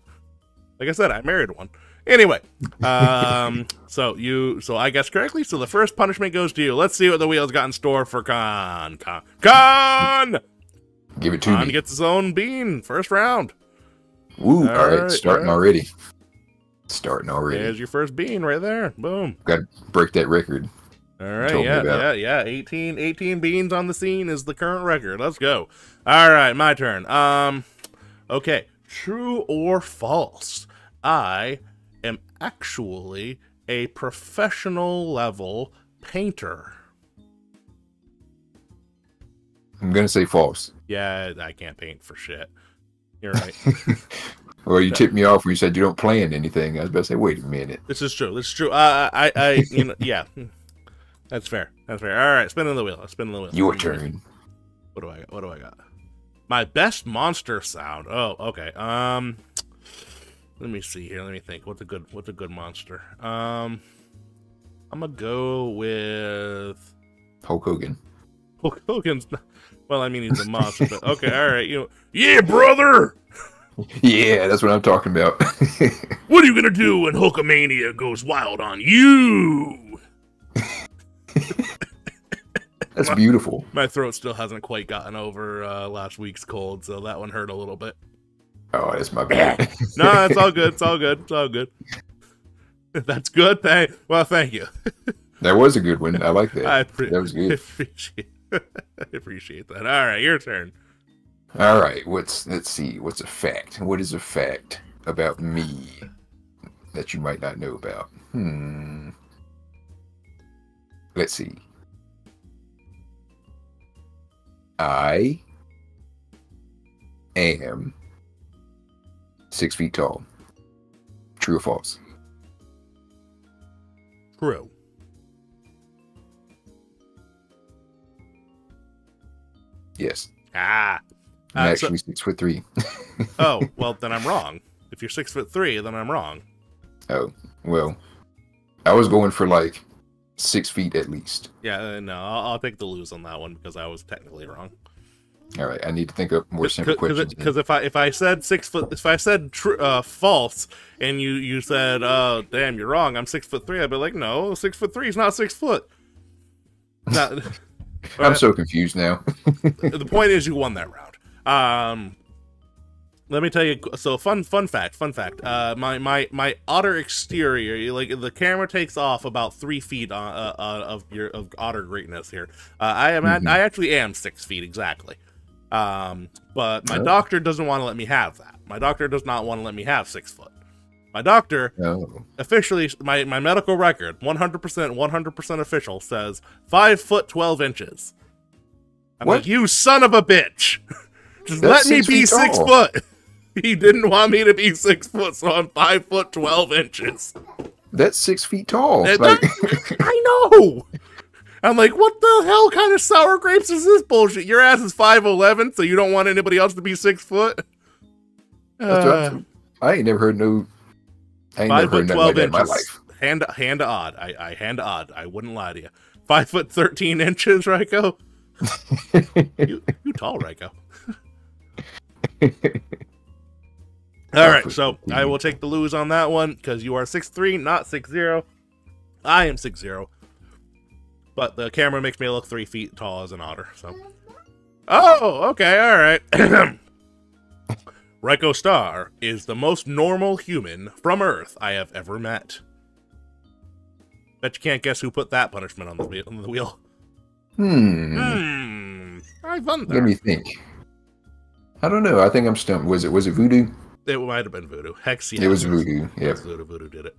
[SPEAKER 1] Like I said, I married one. Anyway, um, so you, so I guess correctly. So the first punishment goes to you. Let's see what the wheels got in store for Khan. Khan. Khan.
[SPEAKER 2] Give it to
[SPEAKER 1] Khan
[SPEAKER 2] me.
[SPEAKER 1] gets his own bean. First round.
[SPEAKER 2] Woo!
[SPEAKER 1] All
[SPEAKER 2] All right,
[SPEAKER 1] right,
[SPEAKER 2] starting
[SPEAKER 1] all right.
[SPEAKER 2] already. Starting already.
[SPEAKER 1] There's your first bean right there. Boom.
[SPEAKER 2] Got to break that record.
[SPEAKER 1] All right, yeah, yeah, yeah. 18, 18 beans on the scene is the current record. Let's go. All right, my turn. Um, okay. True or false? I am actually a professional level painter.
[SPEAKER 2] I'm gonna say false.
[SPEAKER 1] Yeah, I can't paint for shit. You're right.
[SPEAKER 2] Well, you tipped me off when you said you don't plan anything. I was about to say, wait a minute.
[SPEAKER 1] this is true. This is true. Uh, I, I, you know, yeah. That's fair. That's fair. All right, spinning the wheel. Spinning the wheel.
[SPEAKER 2] Your turn.
[SPEAKER 1] What do I got? What do I got? My best monster sound. Oh, okay. Um, let me see here. Let me think. What's a good? What's a good monster? Um, I'm gonna go with
[SPEAKER 2] Hulk Hogan.
[SPEAKER 1] Hulk Hogan's. Not, well, I mean he's a monster, but okay. All right. You know, yeah, brother.
[SPEAKER 2] Yeah, that's what I'm talking about.
[SPEAKER 1] What are you gonna do when Hulkamania goes wild on you?
[SPEAKER 2] that's beautiful.
[SPEAKER 1] My throat still hasn't quite gotten over uh, last week's cold, so that one hurt a little bit.
[SPEAKER 2] Oh, that's my bad.
[SPEAKER 1] No, it's all good. It's all good. It's all good. That's good. Thank. Well, thank you.
[SPEAKER 2] that was a good one. I like that.
[SPEAKER 1] I
[SPEAKER 2] that was good.
[SPEAKER 1] appreciate. I appreciate that. All right, your turn.
[SPEAKER 2] All right, what's let's see. What's a fact? What is a fact about me that you might not know about? Hmm. let's see. I am six feet tall. True or false?
[SPEAKER 1] True.
[SPEAKER 2] Yes.
[SPEAKER 1] Ah.
[SPEAKER 2] I'm
[SPEAKER 1] Uh, so-
[SPEAKER 2] actually six foot three.
[SPEAKER 1] oh, well, then I'm wrong. If you're six foot three, then I'm wrong.
[SPEAKER 2] Oh, well. I was going for like six feet at least.
[SPEAKER 1] Yeah, uh, no, I'll, I'll take the lose on that one because I was technically wrong.
[SPEAKER 2] All right, I need to think of more simple questions.
[SPEAKER 1] Because if I if I said six foot, if I said tr- uh, false, and you you said, "Oh, damn, you're wrong," I'm six foot three. I'd be like, "No, six foot three is not six foot." Not,
[SPEAKER 2] I'm so confused now.
[SPEAKER 1] the point is, you won that round. Um, let me tell you. So fun, fun fact, fun fact. Uh, my my my otter exterior, like the camera takes off about three feet on, uh, uh, of your of otter greatness here. Uh, I am at,
[SPEAKER 2] Mhm.
[SPEAKER 1] I actually am six feet exactly. Um, but my
[SPEAKER 2] Oh.
[SPEAKER 1] doctor doesn't want to let me have that. My doctor does not want to let me have six foot. My doctor
[SPEAKER 2] oh,
[SPEAKER 1] officially, my, my medical record, 100%, 100% official, says 5 foot 12 inches. I'm
[SPEAKER 2] What?
[SPEAKER 1] like, you son of a bitch. Just
[SPEAKER 2] That's
[SPEAKER 1] let me be
[SPEAKER 2] feet
[SPEAKER 1] six
[SPEAKER 2] tall.
[SPEAKER 1] foot. He didn't want me to be six foot, so I'm 5 foot 12 inches.
[SPEAKER 2] that's six feet tall. Like,
[SPEAKER 1] I know. I'm like, what the hell kind of sour grapes is this bullshit? Your ass is 5'11, so you don't want anybody else to be six foot? Uh,
[SPEAKER 2] I ain't never heard no. I
[SPEAKER 1] Five foot twelve
[SPEAKER 2] that in my
[SPEAKER 1] inches.
[SPEAKER 2] life.
[SPEAKER 1] Hand hand odd. I, I hand odd. I wouldn't lie to you. Five foot thirteen inches, Ryko. You you tall, Ryko. All right, so I will take the lose on that one because you are six three, not six zero. I am six zero, but the camera makes me look three feet tall as an otter. So, oh, okay, all right. Ryko Star is the most normal human from Earth I have ever met. Bet you can't guess who put that punishment on the wheel. On the wheel.
[SPEAKER 2] Hmm.
[SPEAKER 1] Hmm. I wonder.
[SPEAKER 2] Let me think. I don't know. I think I'm stumped. Was it was it voodoo?
[SPEAKER 1] It might have been voodoo. Hex, yeah.
[SPEAKER 2] It was voodoo.
[SPEAKER 1] Yeah. Voodoo. Voodoo did it.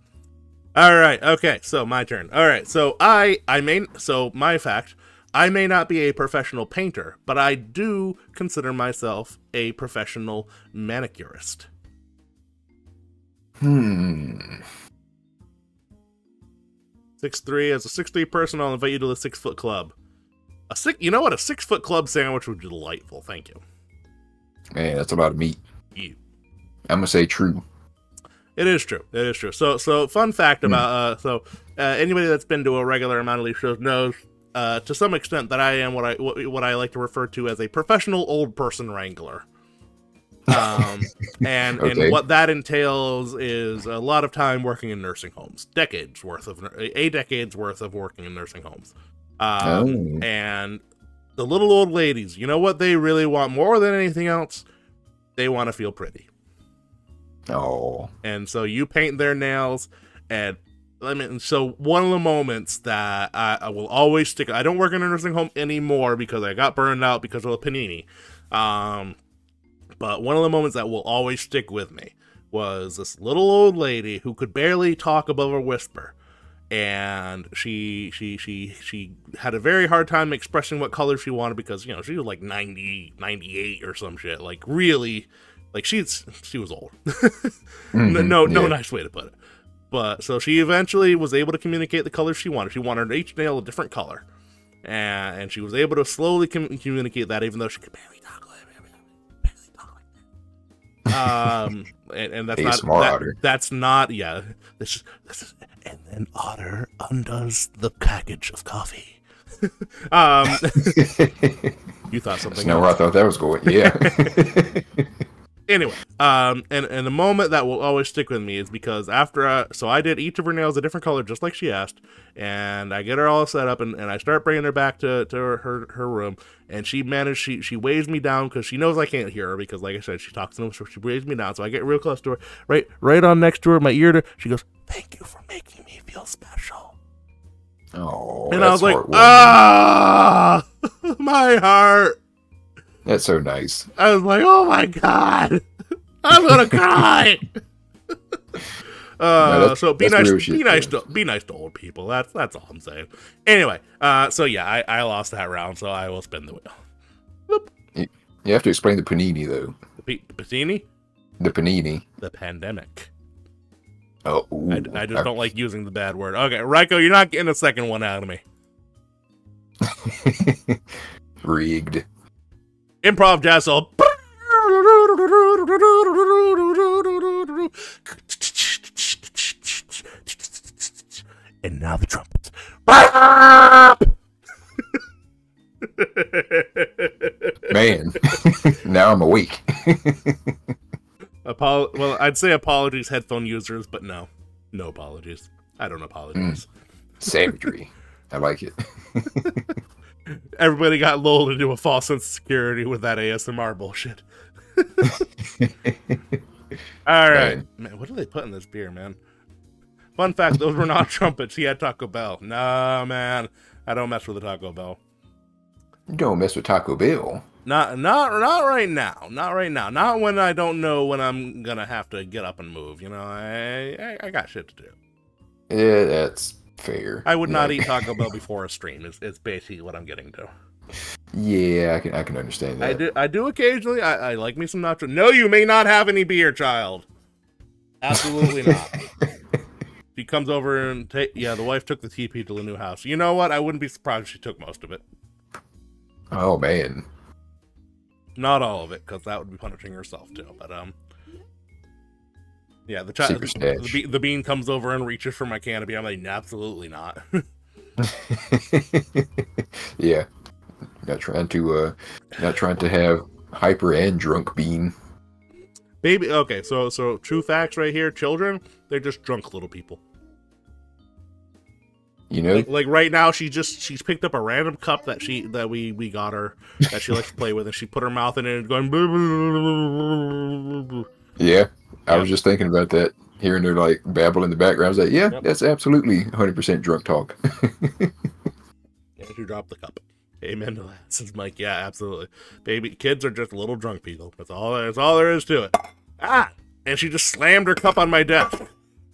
[SPEAKER 1] All right. Okay. So my turn. All right. So I, I may, so my fact, I may not be a professional painter, but I do consider myself a professional manicurist.
[SPEAKER 2] Hmm.
[SPEAKER 1] Six three. As a six three person, I'll invite you to the six foot club. A six. You know what? A six foot club sandwich would be delightful. Thank you.
[SPEAKER 2] Man, that's a lot of meat. I'm gonna say true.
[SPEAKER 1] It is true. It is true. So, so fun fact
[SPEAKER 2] Hmm.
[SPEAKER 1] about uh, so uh, anybody that's been to a regular amount of these shows knows, uh, to some extent, that I am what I what, what I like to refer to as a professional old person wrangler. Um, and
[SPEAKER 2] Okay.
[SPEAKER 1] and what that entails is a lot of time working in nursing homes, decades worth of a decade's worth of working in nursing homes. Um,
[SPEAKER 2] Oh.
[SPEAKER 1] and the little old ladies, you know what they really want more than anything else? They want to feel pretty
[SPEAKER 2] Oh.
[SPEAKER 1] and so you paint their nails and I mean, so one of the moments that I, I will always stick. I don't work in a nursing home anymore because I got burned out because of a panini. Um, but one of the moments that will always stick with me was this little old lady who could barely talk above a whisper, and she she she she had a very hard time expressing what color she wanted because you know she was like 90 98 or some shit like really like she's she was old no,
[SPEAKER 2] Mhm,
[SPEAKER 1] no, no
[SPEAKER 2] yeah.
[SPEAKER 1] nice way to put it. But so she eventually was able to communicate the colors she wanted. She wanted each nail a different color, and, and she was able to slowly com- communicate that, even though she could barely talk like barely talk that. Um, and, and that's not that- that's not yeah. This is this is and then Otter undoes the package of coffee. um, you thought something.
[SPEAKER 2] No, I thought that was going. Yeah.
[SPEAKER 1] Anyway um and and the moment that will always stick with me is because after I, so i did each of her nails a different color just like she asked and i get her all set up and, and i start bringing her back to, to her, her her room and she managed she she weighs me down because she knows i can't hear her because like i said she talks to them so she weighs me down. So i get real close to her right right on next to her my ear to she goes thank you for making me feel special.
[SPEAKER 2] Oh.
[SPEAKER 1] and i was like ah my heart
[SPEAKER 2] That's so nice.
[SPEAKER 1] I was like, oh my god, I'm gonna cry. Uh,
[SPEAKER 2] that's-
[SPEAKER 1] so be nice. Be nice to be nice to old people. That's that's all I'm saying. Anyway, uh, so yeah, I, I lost that round, so I will spin the wheel.
[SPEAKER 2] You have to explain the panini though.
[SPEAKER 1] The, the Patini,
[SPEAKER 2] The panini.
[SPEAKER 1] the pandemic.
[SPEAKER 2] Oh,
[SPEAKER 1] I,
[SPEAKER 2] ooh,
[SPEAKER 1] I just don't like using the bad word. Okay, Ryko, you're not getting a second one out of me.
[SPEAKER 2] rigged.
[SPEAKER 1] Improv jazz all. And now the trumpets.
[SPEAKER 2] Man, now I'm awake.
[SPEAKER 1] Apol- well, I'd say apologies, headphone users, but no. No apologies. I don't apologize. Hmm.
[SPEAKER 2] Savagery. I like it.
[SPEAKER 1] Everybody got lulled into a false sense of security with that ASMR bullshit. All right.
[SPEAKER 2] Man.
[SPEAKER 1] Man, what do they put in this beer, man? Fun fact, those were not trumpets. He had Taco Bell. Nah, man. I don't mess with the Taco Bell.
[SPEAKER 2] Don't mess with Taco Bell.
[SPEAKER 1] Not not not right now. Not right now. Not when I don't know when I'm gonna have to get up and move. You know, I I, I got shit to do.
[SPEAKER 2] Yeah, that's fair.
[SPEAKER 1] I would not eat Taco Bell before a stream. Is is basically what I'm getting to.
[SPEAKER 2] Yeah, I can I can understand that.
[SPEAKER 1] I do I do occasionally. I, I like me some nacho. No, you may not have any beer, child. Absolutely not. She comes over and take. Yeah, the wife took the TP to the new house. You know what? I wouldn't be surprised if she took most of it.
[SPEAKER 2] Oh man.
[SPEAKER 1] Not all of it, because that would be punishing herself too. But um, yeah, the child,
[SPEAKER 2] Secret
[SPEAKER 1] the, the bean comes over and reaches for my canopy. I'm like, absolutely not.
[SPEAKER 2] yeah. Not trying to uh not trying to have hyper and drunk bean.
[SPEAKER 1] Baby, okay, so so true facts right here. Children, they're just drunk little people.
[SPEAKER 2] You know?
[SPEAKER 1] Like, like right now, she just she's picked up a random cup that she that we we got her that she likes to play with, and she put her mouth in it and going.
[SPEAKER 2] Yeah. I was just thinking about that. Hearing her like babble in the background. I was like, yeah,
[SPEAKER 1] Yep.
[SPEAKER 2] that's absolutely 100% drunk talk.
[SPEAKER 1] And dropped the cup. Amen to that. Says Mike. Yeah, absolutely. Baby, kids are just little drunk people. That's all. That's all there is to it. Ah! And she just slammed her cup on my desk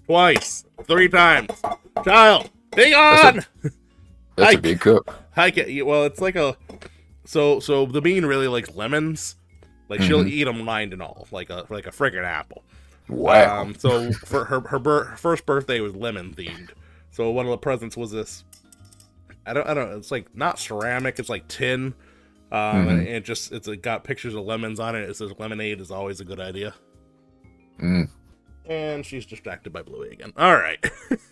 [SPEAKER 1] twice, three times. Child, hang on.
[SPEAKER 2] That's
[SPEAKER 1] I-
[SPEAKER 2] a big cup.
[SPEAKER 1] I get well. It's like a so so the bean really likes lemons. Like she'll
[SPEAKER 2] Mhm.
[SPEAKER 1] eat them lined and all, like a like a friggin' apple.
[SPEAKER 2] Wow.
[SPEAKER 1] Um, so for her her, bir- her first birthday was lemon themed. So one of the presents was this. I don't I don't. know, It's like not ceramic. It's like tin. Um, and it just it's it got pictures of lemons on it. It says lemonade is always a good idea.
[SPEAKER 2] Mm.
[SPEAKER 1] And she's distracted by Bluey again. All right.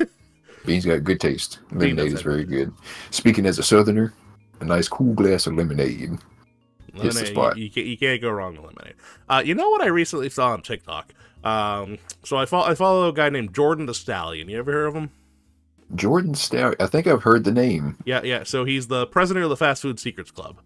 [SPEAKER 2] Bean's got good taste. Lemonade is very good. Speaking as a southerner, a nice cool glass of lemonade. Hits the spot.
[SPEAKER 1] You, you, can't, you can't go wrong with lemonade. Uh, you know what I recently saw on TikTok? Um, so I follow I follow a guy named Jordan the Stallion. You ever hear of him?
[SPEAKER 2] Jordan Stallion. I think I've heard the name.
[SPEAKER 1] Yeah, yeah. So he's the president of the Fast Food Secrets Club.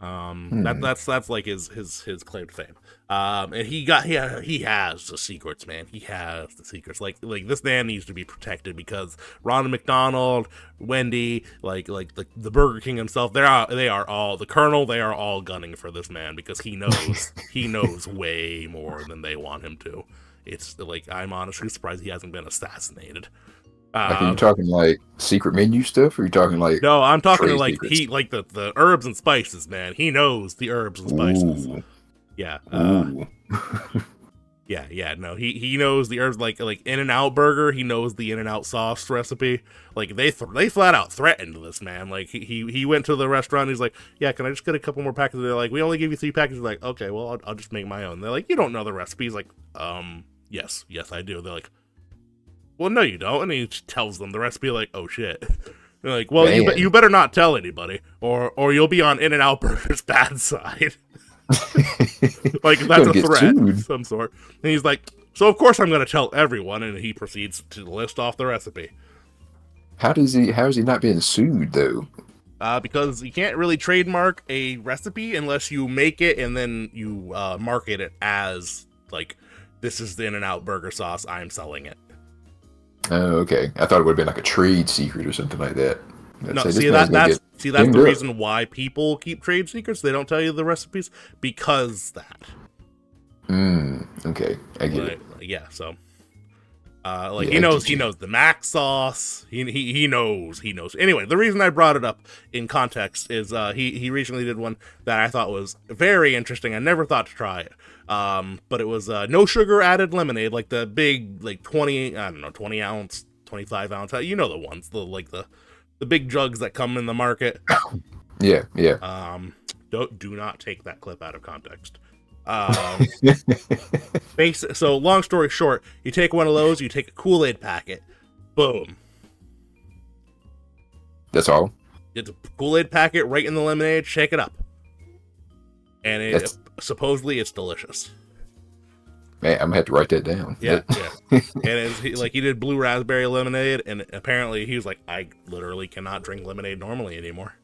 [SPEAKER 1] Um, that,
[SPEAKER 2] Hmm.
[SPEAKER 1] that's that's like his his his claim to fame. Um, and he got he he has the secrets, man. He has the secrets. Like like this man needs to be protected because Ronald McDonald, Wendy, like like the, the Burger King himself, they're all, they are all the Colonel. They are all gunning for this man because he knows he knows way more than they want him to. It's like I'm honestly surprised he hasn't been assassinated.
[SPEAKER 2] Like, are
[SPEAKER 1] Um,
[SPEAKER 2] you talking like secret menu stuff, or are you talking like
[SPEAKER 1] no, I'm talking
[SPEAKER 2] Trade
[SPEAKER 1] like
[SPEAKER 2] secrets.
[SPEAKER 1] he like the the herbs and spices, man. He knows the herbs and spices.
[SPEAKER 2] Ooh,
[SPEAKER 1] Yeah. Uh, yeah, yeah, no. He he knows the herbs like like In and Out burger, he knows the In and Out sauce recipe. Like they th- they flat out threatened this man. Like he, he he went to the restaurant, he's like, "Yeah, can I just get a couple more packages?" They're like, "We only give you 3 packages." He's like, "Okay, well, I'll, I'll just make my own." They're like, "You don't know the recipe." He's like, "Um, yes, yes, I do." They're like, "Well, no, you don't." And he just tells them the recipe like, "Oh shit." They're like, "Well, you, be- you better not tell anybody or or you'll be on In and Out Burger's bad side." like that's a threat of some sort. And he's like, "So of course I'm going to tell everyone." And he proceeds to list off the recipe.
[SPEAKER 2] How does he? How is he not being sued though?
[SPEAKER 1] Uh, because you can't really trademark a recipe unless you make it and then you uh, market it as like this is the In and Out burger sauce. I'm selling it.
[SPEAKER 2] Oh, okay. I thought it would have been like a trade secret or something like that.
[SPEAKER 1] No, see that that's see that's the reason why people keep trade secrets. They don't tell you the recipes because that.
[SPEAKER 2] Mm, okay, I get
[SPEAKER 1] Right?
[SPEAKER 2] it.
[SPEAKER 1] Yeah. So Uh, like he knows he knows the mac sauce. He, he he knows he knows. Anyway, the reason I brought it up in context is uh, he he recently did one that I thought was very interesting. I never thought to try it. Um, but it was uh, no sugar added lemonade, like the big like twenty I don't know twenty ounce, twenty five ounce. You know the ones, the like the the big drugs that come in the market.
[SPEAKER 2] Yeah, yeah.
[SPEAKER 1] Um, don't do not take that clip out of context. Um, base, so long story short, you take one of those, you take a Kool Aid packet, boom,
[SPEAKER 2] That's all.
[SPEAKER 1] it's a Kool Aid packet right in the lemonade, shake it up, and it
[SPEAKER 2] That's-
[SPEAKER 1] supposedly it's delicious.
[SPEAKER 2] Man, I'm gonna have to write that down.
[SPEAKER 1] Yeah, yeah. and he, like he did blue raspberry lemonade, and apparently he was like, I literally cannot drink lemonade normally anymore.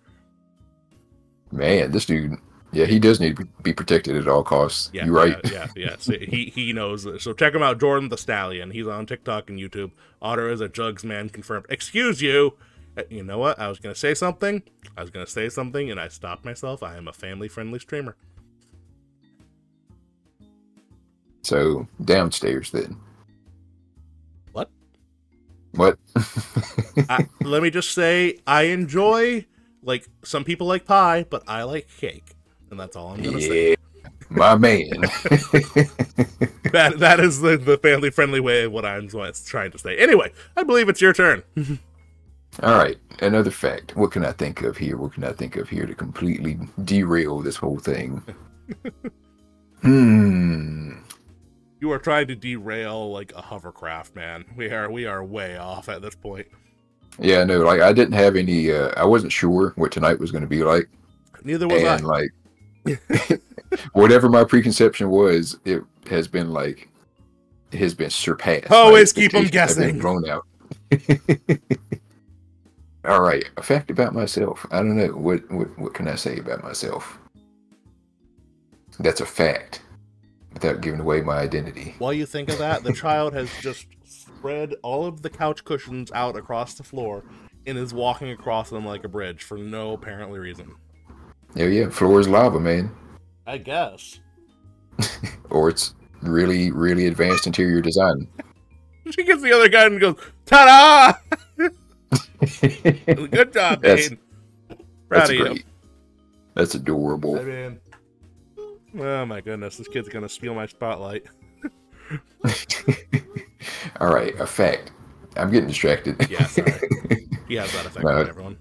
[SPEAKER 2] man, this dude. Yeah, he does need to be protected at all costs.
[SPEAKER 1] Yeah,
[SPEAKER 2] You're right.
[SPEAKER 1] Yeah, yeah, yeah. So he he knows. So check him out, Jordan the Stallion. He's on TikTok and YouTube. Otter is a Jugs man confirmed. Excuse you. Uh, You know what? I was gonna say something. I was gonna say something, and I stopped myself. I am a family friendly streamer.
[SPEAKER 2] So downstairs then.
[SPEAKER 1] What?
[SPEAKER 2] What?
[SPEAKER 1] I, let me just say, I enjoy like some people like pie, but I like cake, and that's all I'm gonna say.
[SPEAKER 2] yeah, my man.
[SPEAKER 1] That that is the, the family friendly way of what I'm trying to say. Anyway, I believe it's your turn.
[SPEAKER 2] all right, another fact. What can I think of here? What can I think of here to completely derail this whole thing? hmm.
[SPEAKER 1] You are trying to derail like a hovercraft, man. We are we are way off at this point.
[SPEAKER 2] Yeah, no, like I didn't have any. Uh, I wasn't sure what tonight was going to be like,
[SPEAKER 1] Neither was
[SPEAKER 2] and
[SPEAKER 1] I.
[SPEAKER 2] like whatever my preconception was, it has been like it has been surpassed.
[SPEAKER 1] Always keep 'em
[SPEAKER 2] expectations have been
[SPEAKER 1] guessing.
[SPEAKER 2] Thrown out. All right, a fact about myself. I don't know what what what can I say about myself. That's a fact, without giving away my identity.
[SPEAKER 1] While you think of that, the child has just spread all of the couch cushions out across the floor and is walking across them like a bridge for no apparently reason.
[SPEAKER 2] Yeah, yeah, floor is lava, man,
[SPEAKER 1] I guess.
[SPEAKER 2] or it's really really advanced interior design.
[SPEAKER 1] She gets the other guy and goes, "Ta-da! Good job, Dane. Proud
[SPEAKER 2] That's
[SPEAKER 1] of you."
[SPEAKER 2] great. That's adorable.
[SPEAKER 1] Mean, oh my goodness, this kid's gonna steal my spotlight.
[SPEAKER 2] All right, a fact. I'm getting distracted.
[SPEAKER 1] Yeah, sorry. He has that effect
[SPEAKER 2] No.
[SPEAKER 1] on everyone.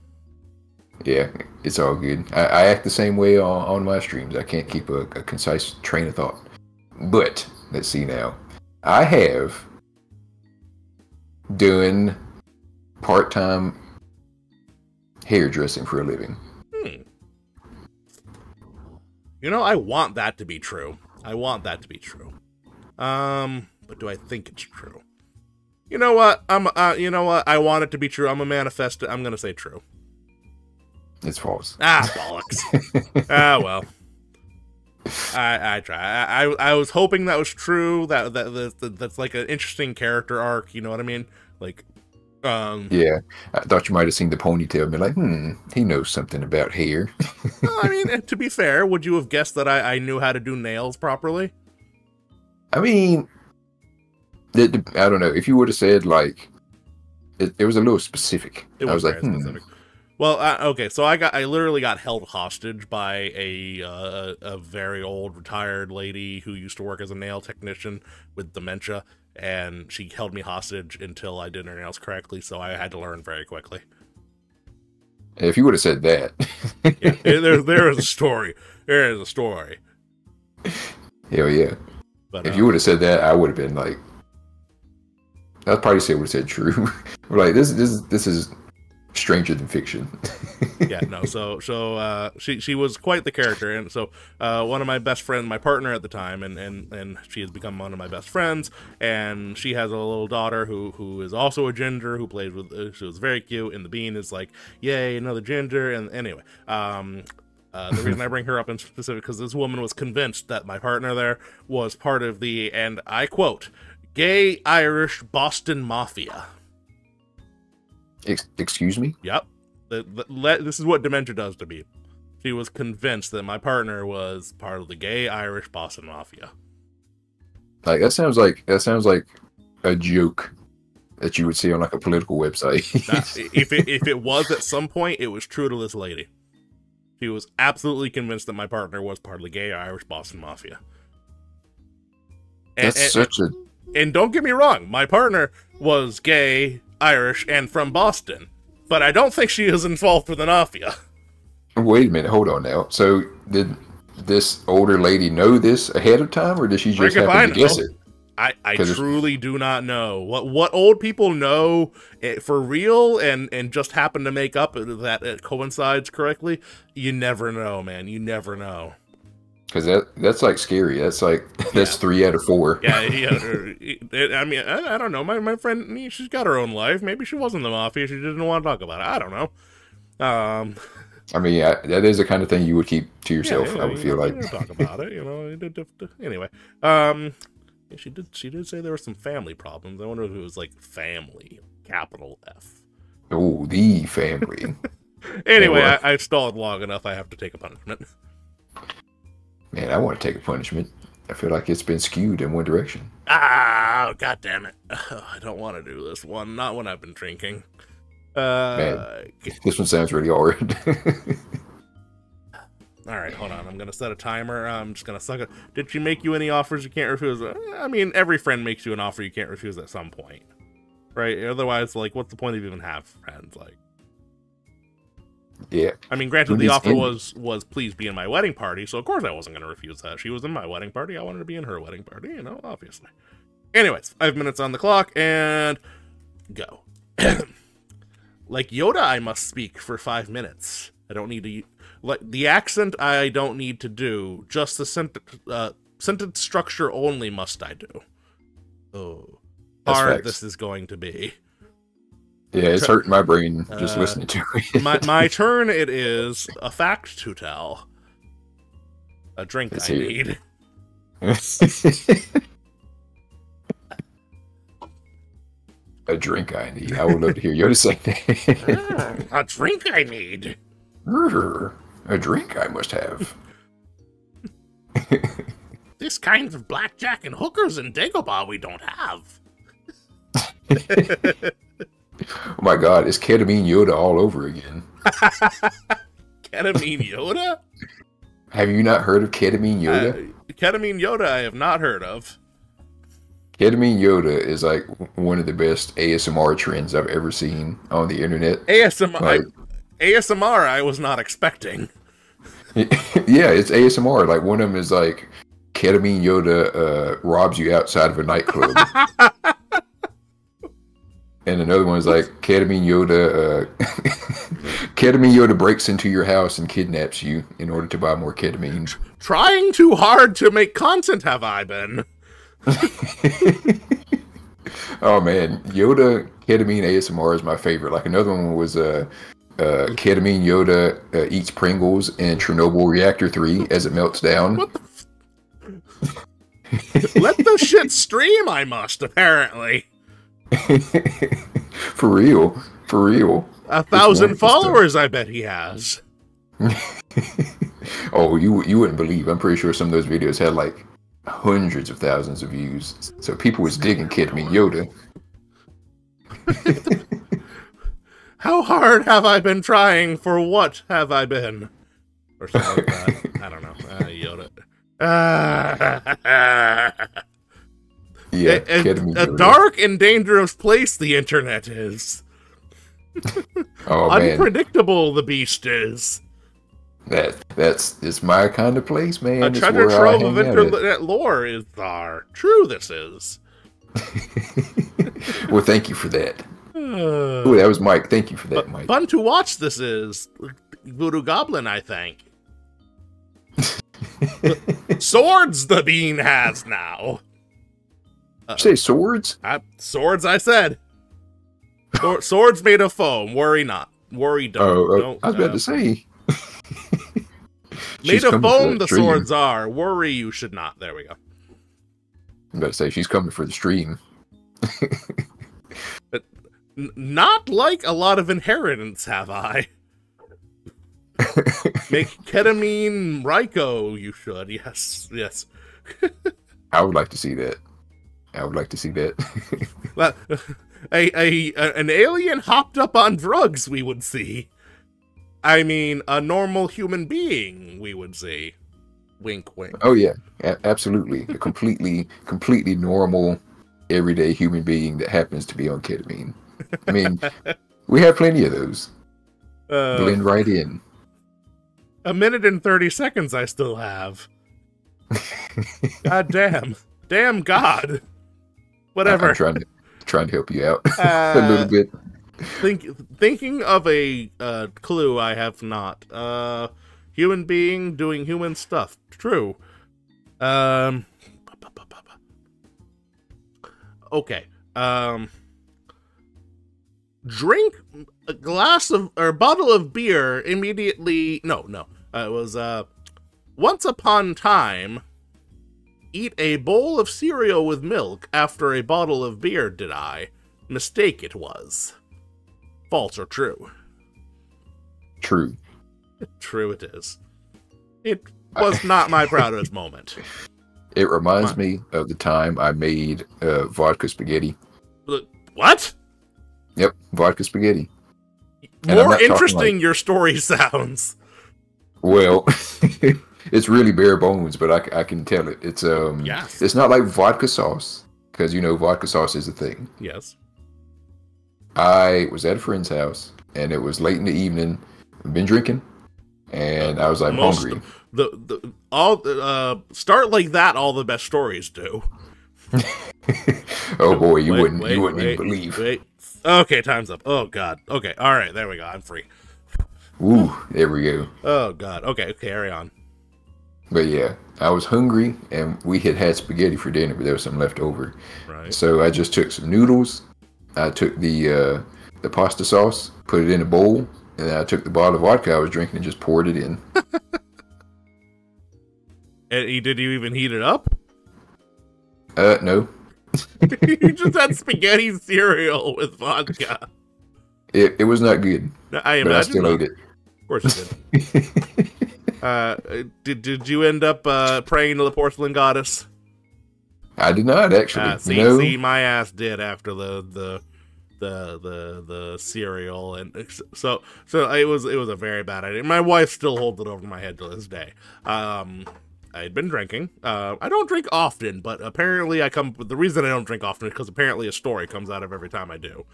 [SPEAKER 2] yeah, it's all good. I, I act the same way on, on my streams. I can't keep a, a concise train of thought. But let's see now. I have doing part time hairdressing for a living.
[SPEAKER 1] You know, I want that to be true. I want that to be true. Um, but do I think it's true? You know what? I'm. Uh, you know what? I want it to be true. I'm a manifest. I'm gonna say true.
[SPEAKER 2] It's false.
[SPEAKER 1] Ah, bollocks. ah, well. I I try. I, I I was hoping that was true. That that, that, that that's like an interesting character arc. You know what I mean? Like, um.
[SPEAKER 2] Yeah, I thought you might have seen the ponytail and be like, hmm, he knows something about hair.
[SPEAKER 1] I mean, to be fair, would you have guessed that I I knew how to do nails properly?
[SPEAKER 2] I mean, it, I don't know. If you would have said like, it, it was a little specific.
[SPEAKER 1] It
[SPEAKER 2] I
[SPEAKER 1] was,
[SPEAKER 2] was like, hmm.
[SPEAKER 1] specific. Well, uh, okay, so I got I literally got held hostage by a uh, a very old retired lady who used to work as a nail technician with dementia, and she held me hostage until I did her nails correctly. So I had to learn very quickly.
[SPEAKER 2] If you would have said that,
[SPEAKER 1] Yeah, there there is a story. There is a story.
[SPEAKER 2] hell yeah.
[SPEAKER 1] But
[SPEAKER 2] If
[SPEAKER 1] uh,
[SPEAKER 2] you would have said that, I would have been like, I'd probably say would have said true. Like this, this, this is stranger than fiction.
[SPEAKER 1] yeah, no. So, so uh, she she was quite the character, and so uh, one of my best friends, my partner at the time, and and and she has become one of my best friends. And she has a little daughter who who is also a ginger who plays with. Uh, she was very cute, and the bean is like, yay, another ginger. And anyway, um. Uh, the reason I bring her up in specific because this woman was convinced that my partner there was part of the, and I quote, gay Irish Boston Mafia.
[SPEAKER 2] Ex- excuse me.
[SPEAKER 1] Yep. The, the, le- this is what dementia does to me. She was convinced that my partner was part of the gay Irish Boston Mafia.
[SPEAKER 2] Like that sounds like that sounds like a joke that you would see on like a political website.
[SPEAKER 1] That- if it if it was at some point, it was true to this lady. She was absolutely convinced that my partner was part of the gay Irish Boston Mafia. And,
[SPEAKER 2] That's
[SPEAKER 1] and-
[SPEAKER 2] such a
[SPEAKER 1] and don't get me wrong, my partner was gay, Irish, and from Boston. But I don't think she is involved with the mafia.
[SPEAKER 2] wait a minute, hold on now. So did this older lady know this ahead of time, or did she just
[SPEAKER 1] Frick if
[SPEAKER 2] happen to guess it?
[SPEAKER 1] I, I truly do not know what what old people know eh, for real and and just happen to make up that it coincides correctly. You never know, man. You never know.
[SPEAKER 2] Because that that's like scary. That's like that's
[SPEAKER 1] Yeah.
[SPEAKER 2] three out of four.
[SPEAKER 1] Yeah, yeah. I mean, I, I don't know. My my friend, she's got her own life. Maybe she wasn't the mafia. She didn't want to talk about it. I don't know. Um,
[SPEAKER 2] I mean, that is the kind of thing you would keep to yourself.
[SPEAKER 1] yeah,
[SPEAKER 2] I would feel like.
[SPEAKER 1] talk about it. You know. Anyway, um, she did. She did say there were some family problems. I wonder if it was like family, capital F.
[SPEAKER 2] Oh, the family.
[SPEAKER 1] Anyway,
[SPEAKER 2] Yeah,
[SPEAKER 1] I, I stalled long enough. I have to take a punishment.
[SPEAKER 2] Man, I want to take a punishment. I feel like it's been skewed in one direction.
[SPEAKER 1] Ah, god damn it! I don't want to do this one. Not when I've been drinking. Uh,
[SPEAKER 2] This one sounds really hard.
[SPEAKER 1] all right, hold on. I'm gonna set a timer. I'm just gonna suck it. Did she make you any offers you can't refuse? Uh, I mean, every friend makes you an offer you can't refuse at some point, right? Otherwise, like, what's the point of even have friends? Like,
[SPEAKER 2] yeah.
[SPEAKER 1] I mean, granted, the offer
[SPEAKER 2] envy?
[SPEAKER 1] was was please be in my wedding party, so of course I wasn't gonna refuse that. She was in my wedding party. I wanted to be in her wedding party, you know, obviously. Anyways, five minutes on the clock and go. like Yoda, I must speak for five minutes. I don't need to like the accent. I don't need to do. Just the sent- uh, sentence structure only must I do. Oh,
[SPEAKER 2] That's
[SPEAKER 1] hard
[SPEAKER 2] facts.
[SPEAKER 1] this is going to be.
[SPEAKER 2] Yeah, it's hurting my brain just
[SPEAKER 1] Uh,
[SPEAKER 2] listening to it.
[SPEAKER 1] my my turn. It is a fact to tell. A drink
[SPEAKER 2] Let's
[SPEAKER 1] I need.
[SPEAKER 2] a drink I need. I would love to hear Yoda say that.
[SPEAKER 1] a drink I need.
[SPEAKER 2] a drink I must have.
[SPEAKER 1] This kind of blackjack and hookers in Dagobah we don't have.
[SPEAKER 2] Oh my god, it's ketamine Yoda all over again.
[SPEAKER 1] Ketamine Yoda?
[SPEAKER 2] Have you not heard of ketamine Yoda?
[SPEAKER 1] Uh, ketamine Yoda I have not heard of.
[SPEAKER 2] ketamine Yoda is like one of the best ASMR trends I've ever seen on the internet.
[SPEAKER 1] ASMR
[SPEAKER 2] Like-
[SPEAKER 1] I, ASMR I was not expecting.
[SPEAKER 2] yeah, it's ASMR. Like one of them is like ketamine Yoda uh, robs you outside of a nightclub. and another one is like ketamine Yoda. Uh, ketamine Yoda breaks into your house and kidnaps you in order to buy more ketamine.
[SPEAKER 1] Trying too hard to make content have I been.
[SPEAKER 2] Oh man, Yoda ketamine ASMR is my favorite. Like another one was uh, uh, ketamine Yoda uh, eats Pringles in Chernobyl reactor three as it melts down.
[SPEAKER 1] What the f- Let the shit stream I must, apparently.
[SPEAKER 2] for real, for real.
[SPEAKER 1] A thousand followers I bet he has.
[SPEAKER 2] Oh, you you wouldn't believe. I'm pretty sure some of those videos had like hundreds of thousands of views. So people was digging Kid Me Yoda.
[SPEAKER 1] How hard have I been trying? For what have I been? Or something like that. I don't know. Uh, Yoda. Ah.
[SPEAKER 2] Yeah,
[SPEAKER 1] a, a-
[SPEAKER 2] ketamine
[SPEAKER 1] a dark and dangerous place the internet is.
[SPEAKER 2] Oh man,
[SPEAKER 1] Unpredictable the beast is.
[SPEAKER 2] that that's it's my kind of place, man.
[SPEAKER 1] A
[SPEAKER 2] It's
[SPEAKER 1] treasure trove of
[SPEAKER 2] hang out at.
[SPEAKER 1] internet lore is our. True, this is.
[SPEAKER 2] Well, thank you for that.
[SPEAKER 1] Uh,
[SPEAKER 2] Oh, that was Mike. Thank you for that, Mike.
[SPEAKER 1] fun to watch this is. Voodoo Goblin, I think. Swords the bean has now.
[SPEAKER 2] You say swords?
[SPEAKER 1] I, swords, I said. Swor- swords made of foam. Worry not. Worry don't.
[SPEAKER 2] Oh, oh,
[SPEAKER 1] don't
[SPEAKER 2] I was about
[SPEAKER 1] uh,
[SPEAKER 2] to say.
[SPEAKER 1] Made of foam,
[SPEAKER 2] that
[SPEAKER 1] the swords are. Worry, you should not. There we go.
[SPEAKER 2] I'm about to say she's coming for the stream.
[SPEAKER 1] N- not like a lot of inheritance, have I? Make ketamine Ryko, you should. Yes, yes.
[SPEAKER 2] I would like to see that. I would like to see that.
[SPEAKER 1] But a, a, a an alien hopped up on drugs we would see. I mean, a normal human being we would see. Wink, wink.
[SPEAKER 2] oh yeah, a- absolutely. A completely, completely normal, everyday human being that happens to be on ketamine. I mean, we have plenty of those.
[SPEAKER 1] Uh,
[SPEAKER 2] Blend right in.
[SPEAKER 1] a minute and 30 seconds I still have. God damn. Damn God. Whatever.
[SPEAKER 2] I'm trying to trying to help you out a
[SPEAKER 1] Uh,
[SPEAKER 2] little bit.
[SPEAKER 1] Think, thinking of a uh, clue I have not. Uh, human being doing human stuff. True. Um. Okay. Um. Drink a glass of or a bottle of beer immediately. No, no. Uh, it was uh. Once upon time. Eat a bowl of cereal with milk after a bottle of beer. Did I? Mistake it was. False or true?
[SPEAKER 2] True.
[SPEAKER 1] True it is. It was not my proudest moment.
[SPEAKER 2] It reminds me of the time I made uh, vodka spaghetti.
[SPEAKER 1] What?
[SPEAKER 2] Yep, vodka spaghetti.
[SPEAKER 1] More interesting your story sounds.
[SPEAKER 2] Well, it's really bare bones, but I can tell it. It's um,
[SPEAKER 1] Yes.
[SPEAKER 2] it's not like vodka sauce because you know vodka sauce is a thing.
[SPEAKER 1] Yes.
[SPEAKER 2] I was at a friend's house and it was late in the evening. I've been drinking, and I was like
[SPEAKER 1] Most-
[SPEAKER 2] hungry.
[SPEAKER 1] The the all uh start like that. All the best stories do.
[SPEAKER 2] oh boy, you
[SPEAKER 1] Wait,
[SPEAKER 2] wouldn't
[SPEAKER 1] wait,
[SPEAKER 2] you wouldn't
[SPEAKER 1] wait,
[SPEAKER 2] even believe.
[SPEAKER 1] Wait. Okay, time's up. Oh God. Okay. All right. There we go. I'm free.
[SPEAKER 2] Ooh, there we go.
[SPEAKER 1] Oh God. Okay. Carry on.
[SPEAKER 2] But yeah, I was hungry, and we had had spaghetti for dinner, but there was some left over.
[SPEAKER 1] Right.
[SPEAKER 2] So I just took some noodles. I took the uh, the pasta sauce, put it in a bowl, and then I took the bottle of vodka I was drinking and just poured it in.
[SPEAKER 1] And he, did you even heat it up?
[SPEAKER 2] Uh, no,
[SPEAKER 1] you just had spaghetti cereal with vodka.
[SPEAKER 2] it, it was not good,
[SPEAKER 1] I imagine.
[SPEAKER 2] but I still
[SPEAKER 1] not.
[SPEAKER 2] ate it.
[SPEAKER 1] Of course you did. Uh, did did you end up uh, praying to the porcelain goddess?
[SPEAKER 2] I did not actually.
[SPEAKER 1] Uh, see,
[SPEAKER 2] no,
[SPEAKER 1] see, my ass did after the the the the the cereal, and so so it was it was a very bad idea. My wife still holds it over my head to this day. Um, I had been drinking. Uh, I don't drink often, but apparently I come. The reason I don't drink often is because apparently a story comes out of every time I do,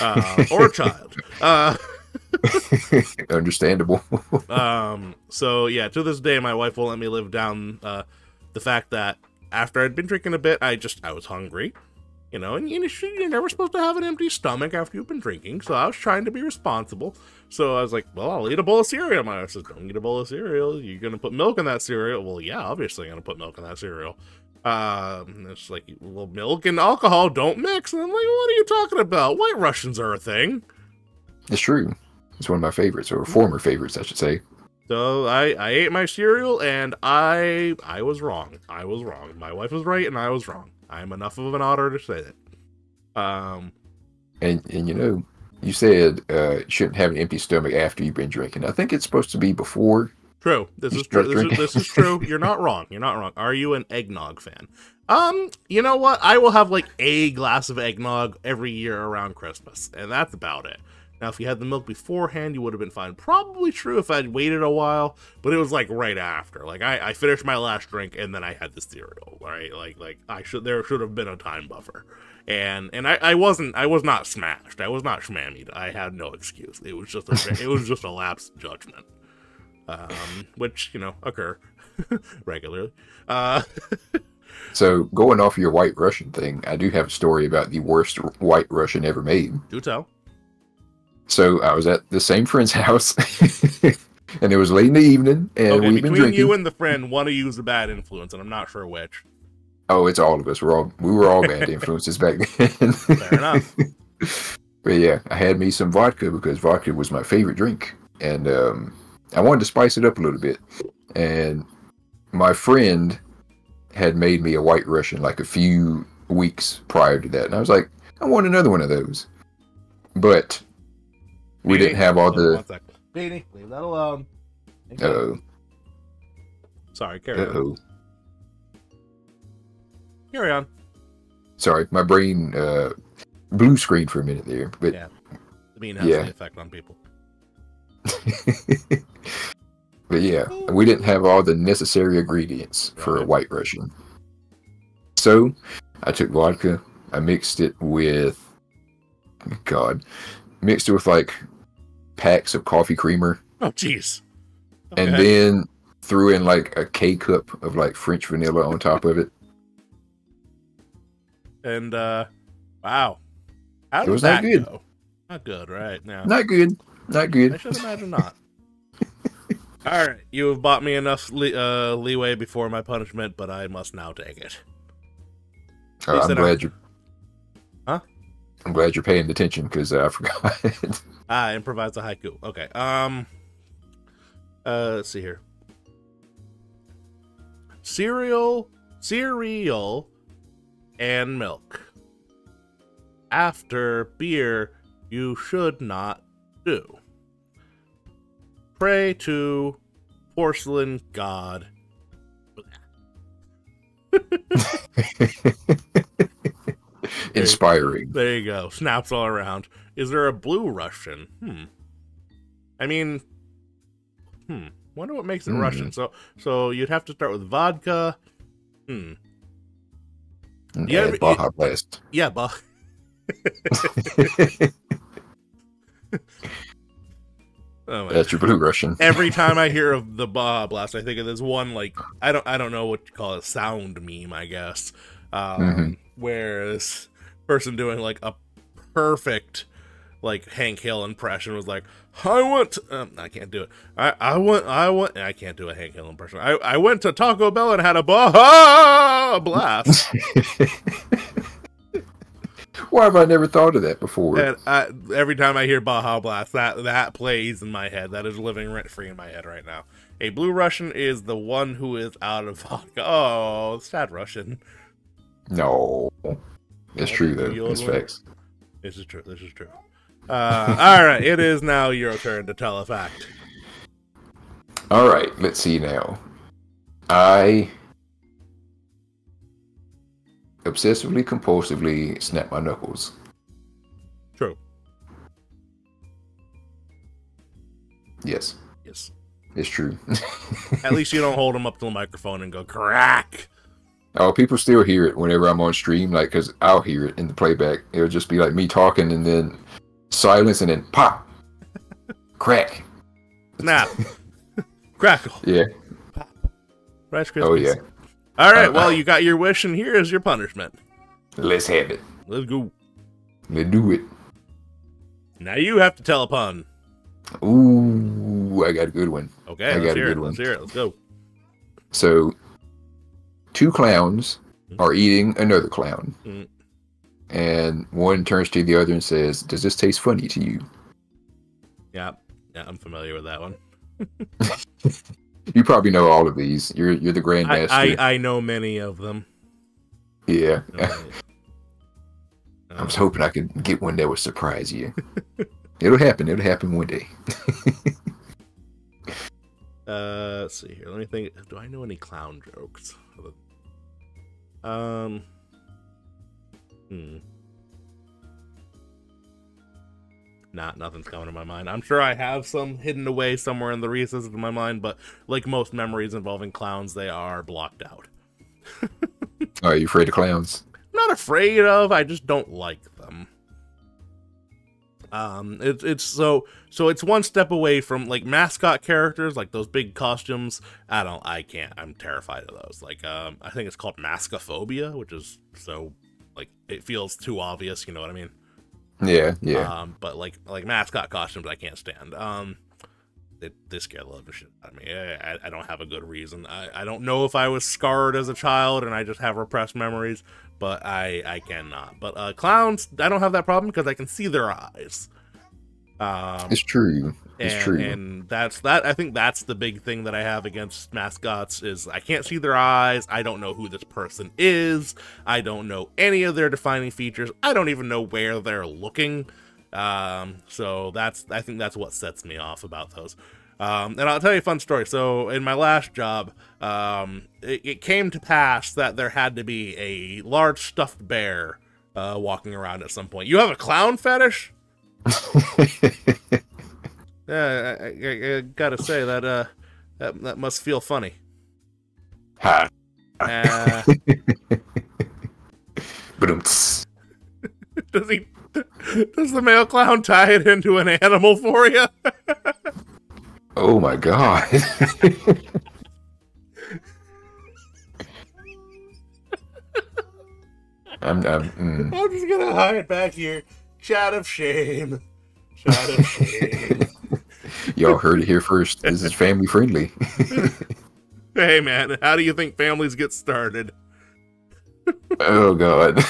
[SPEAKER 1] uh, or a child. Uh,
[SPEAKER 2] understandable.
[SPEAKER 1] um so yeah to this day my wife won't let me live down uh the fact that after i'd been drinking a bit i just i was hungry you know and you you're never supposed to have an empty stomach after you've been drinking so i was trying to be responsible. So i was like well i'll eat a bowl of cereal. My wife says don't eat a bowl of cereal. You're gonna put milk in that cereal. Well yeah obviously i'm gonna put milk in that cereal. Um it's like well milk and alcohol don't mix. And i'm like what are you talking about? White russians are a thing.
[SPEAKER 2] It's true. It's one of my favorites, or former favorites, I should say.
[SPEAKER 1] So I, I ate my cereal and I I was wrong. I was wrong. My wife was right and I was wrong. I'm enough of an otter to say that. Um
[SPEAKER 2] And and you know, you said uh, you shouldn't have an empty stomach after you've been drinking. I think it's supposed to be before.
[SPEAKER 1] true. This is true. This is, this is true. You're not wrong. You're not wrong. Are you an eggnog fan? Um, you know what? I will have like a glass of eggnog every year around Christmas, and that's about it. Now, if you had the milk beforehand, you would have been fine. Probably true if I'd waited a while, but it was like right after. Like I, I finished my last drink and then I had the cereal. Right, like like I should there should have been a time buffer, and and I, I wasn't I was not smashed. I was not schmammied. I had no excuse. It was just a it was just a lapse judgment, um, which you know occur regularly. Uh,
[SPEAKER 2] So going off your White Russian thing, I do have a story about the worst White Russian ever made.
[SPEAKER 1] do tell.
[SPEAKER 2] So I was at the same friend's house, and it was late in the evening, and
[SPEAKER 1] okay,
[SPEAKER 2] we've been
[SPEAKER 1] between
[SPEAKER 2] drinking.
[SPEAKER 1] you and the friend, one of you is a bad influence, and I'm not sure which.
[SPEAKER 2] oh, it's all of us. We're all we were all bad influences back then.
[SPEAKER 1] Fair enough.
[SPEAKER 2] But yeah, I had me some vodka because vodka was my favorite drink, and um, I wanted to spice it up a little bit. And my friend had made me a White Russian like a few weeks prior to that, and I was like, I want another one of those. But we didn't have all the.
[SPEAKER 1] Beanie, leave that alone.
[SPEAKER 2] Uh oh.
[SPEAKER 1] Sorry, carry
[SPEAKER 2] Uh
[SPEAKER 1] on.
[SPEAKER 2] oh.
[SPEAKER 1] Carry on.
[SPEAKER 2] Sorry, my brain uh, blue screen for a minute there, but
[SPEAKER 1] Yeah. The bean has
[SPEAKER 2] Yeah.
[SPEAKER 1] the effect on people.
[SPEAKER 2] but yeah, we didn't have all the necessary ingredients for a white Russian. So I took vodka, I mixed it with God, mixed it with like packs of coffee creamer,
[SPEAKER 1] Oh, jeez.
[SPEAKER 2] and then threw in like a K cup of like French vanilla on top of it.
[SPEAKER 1] And uh wow. How
[SPEAKER 2] It was not good.
[SPEAKER 1] go? Not good, right? Now
[SPEAKER 2] Not good, not good.
[SPEAKER 1] I should imagine not. All right, you have bought me enough le- uh, leeway before my punishment, but I must now take it.
[SPEAKER 2] Uh, I'm glad
[SPEAKER 1] I'm-
[SPEAKER 2] you're. I'm glad you're paying attention because I forgot.
[SPEAKER 1] Ah, improvise a haiku. Okay. Um. Uh, let's see here. Cereal, cereal, and milk. After beer, you should not do. Pray to porcelain god.
[SPEAKER 2] Inspiring.
[SPEAKER 1] There you go. Snaps all around. Is there a blue Russian? Hmm. I mean, hmm. Wonder what makes it
[SPEAKER 2] Hmm.
[SPEAKER 1] Russian. So, so you'd have to start with vodka. Hmm. Yeah,
[SPEAKER 2] Baja Blast.
[SPEAKER 1] Yeah, but oh
[SPEAKER 2] That's your blue Russian.
[SPEAKER 1] every time I hear of the Baja Blast, I think of this one like I don't I don't know what you call it, sound meme, I guess. Um,
[SPEAKER 2] Mhm.
[SPEAKER 1] where this person doing like a perfect like Hank Hill impression was like, I want, to, um, I can't do it. I, I want, I want, I can't do a Hank Hill impression. I, I went to Taco Bell and had a Baja Blast.
[SPEAKER 2] Why have I never thought of that before?
[SPEAKER 1] And I, every time I hear Baja Blast, that that plays in my head. That is living rent free in my head right now. A blue Russian is the one who is out of vodka. Oh, sad Russian.
[SPEAKER 2] No. It's true, though. It's facts.
[SPEAKER 1] This is true. This is true. Uh, all right, it is now your turn to tell a fact.
[SPEAKER 2] All right, let's see now. I obsessively compulsively snap my knuckles.
[SPEAKER 1] True.
[SPEAKER 2] Yes,
[SPEAKER 1] Yes.
[SPEAKER 2] it's true.
[SPEAKER 1] At least you don't hold them up to the microphone and go crack.
[SPEAKER 2] Oh, people still hear it whenever I'm on stream, like, because I'll hear it in the playback. It'll just be like me talking and then silence and then pop, crack.
[SPEAKER 1] Snap. Crackle.
[SPEAKER 2] Yeah.
[SPEAKER 1] Rice Krispies.
[SPEAKER 2] Oh, yeah.
[SPEAKER 1] All right.
[SPEAKER 2] Uh,
[SPEAKER 1] well,
[SPEAKER 2] uh.
[SPEAKER 1] you got your wish, and here is your punishment.
[SPEAKER 2] Let's have it.
[SPEAKER 1] Let's go.
[SPEAKER 2] Let's do it.
[SPEAKER 1] Now you have to tell a pun.
[SPEAKER 2] Ooh, I got a good one.
[SPEAKER 1] Okay.
[SPEAKER 2] I
[SPEAKER 1] let's
[SPEAKER 2] got a
[SPEAKER 1] hear it.
[SPEAKER 2] good
[SPEAKER 1] Let's
[SPEAKER 2] one.
[SPEAKER 1] hear it. Let's go.
[SPEAKER 2] So, two clowns are eating another clown.
[SPEAKER 1] Mm.
[SPEAKER 2] And one turns to the other and says, Does this taste funny to you?
[SPEAKER 1] Yeah. Yeah. I'm familiar with that one.
[SPEAKER 2] You probably know all of these. You're you're the grandmaster.
[SPEAKER 1] I I know many of them.
[SPEAKER 2] yeah.
[SPEAKER 1] Uh,
[SPEAKER 2] I was hoping I could get one that would surprise you. It'll happen. It'll happen one day.
[SPEAKER 1] Uh, let's see here. Let me think. Do I know any clown jokes? Um. Hmm. Not nothing's coming to my mind. I'm sure I have some hidden away somewhere in the recesses of my mind, but like most memories involving clowns, they are blocked out.
[SPEAKER 2] Are you afraid of clowns?
[SPEAKER 1] not afraid of. I just don't like. Um, it's it's so so it's one step away from like mascot characters, like those big costumes. I don't, I can't. I'm terrified of those. Like, um, I think it's called mascophobia, which is so like it feels too obvious. You know what I mean?
[SPEAKER 2] Yeah, yeah.
[SPEAKER 1] Um, but like like mascot costumes, I can't stand. Um, scare the living shit out of me. I, I, I don't have a good reason. I, I don't know if I was scarred as a child and I just have repressed memories, but I I cannot. But uh, clowns, I don't have that problem because I can see their eyes. Um,
[SPEAKER 2] it's true. It's
[SPEAKER 1] and,
[SPEAKER 2] true.
[SPEAKER 1] and that's that. I think that's the big thing that I have against mascots is I can't see their eyes. I don't know who this person is. I don't know any of their defining features. I don't even know where they're looking. Um, so that's I think that's what sets me off about those. Um, and I'll tell you a fun story. So in my last job, um, it, it came to pass that there had to be a large stuffed bear uh, walking around at some point. You have a clown fetish? yeah, I, I, I, gotta say that uh, that that must feel funny.
[SPEAKER 2] Ha.
[SPEAKER 1] Uh, does he? Does the male clown tie it into an animal for you?
[SPEAKER 2] Oh my god. I'm, I'm mm.
[SPEAKER 1] I'm just gonna hide back here. Shout of shame. Shout of shame.
[SPEAKER 2] Y'all heard it here first. This is family friendly.
[SPEAKER 1] hey man, how do you think families get started?
[SPEAKER 2] oh god.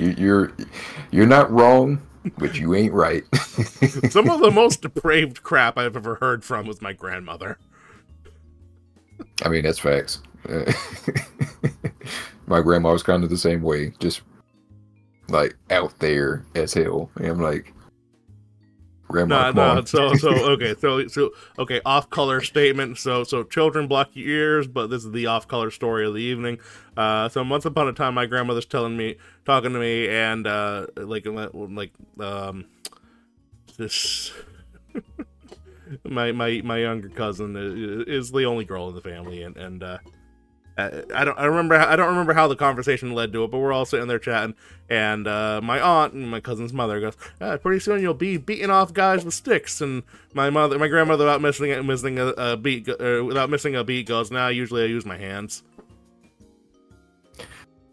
[SPEAKER 2] You- you're you're not wrong, but you ain't right.
[SPEAKER 1] Some of the most depraved crap I've ever heard from was my grandmother.
[SPEAKER 2] I mean, that's facts. My grandma was kind of the same way, just like out there as hell. And I'm like, Grandma,
[SPEAKER 1] No, no. So, so okay, so, so okay. Off-color statement. So, so children block your ears, but this is the off-color story of the evening. Uh, so once upon a time, my grandmother's telling me, talking to me, and uh, like, like, um, this. my my my younger cousin is, is the only girl in the family, and and uh, I don't I remember I don't remember how the conversation led to it, but we're all sitting there chatting, and uh, my aunt and my cousin's mother goes, ah, "Pretty soon you'll be beating off guys with sticks." And my mother, my grandmother, without missing it, missing a, a beat, uh, without missing a beat, goes, "Now usually I use my hands."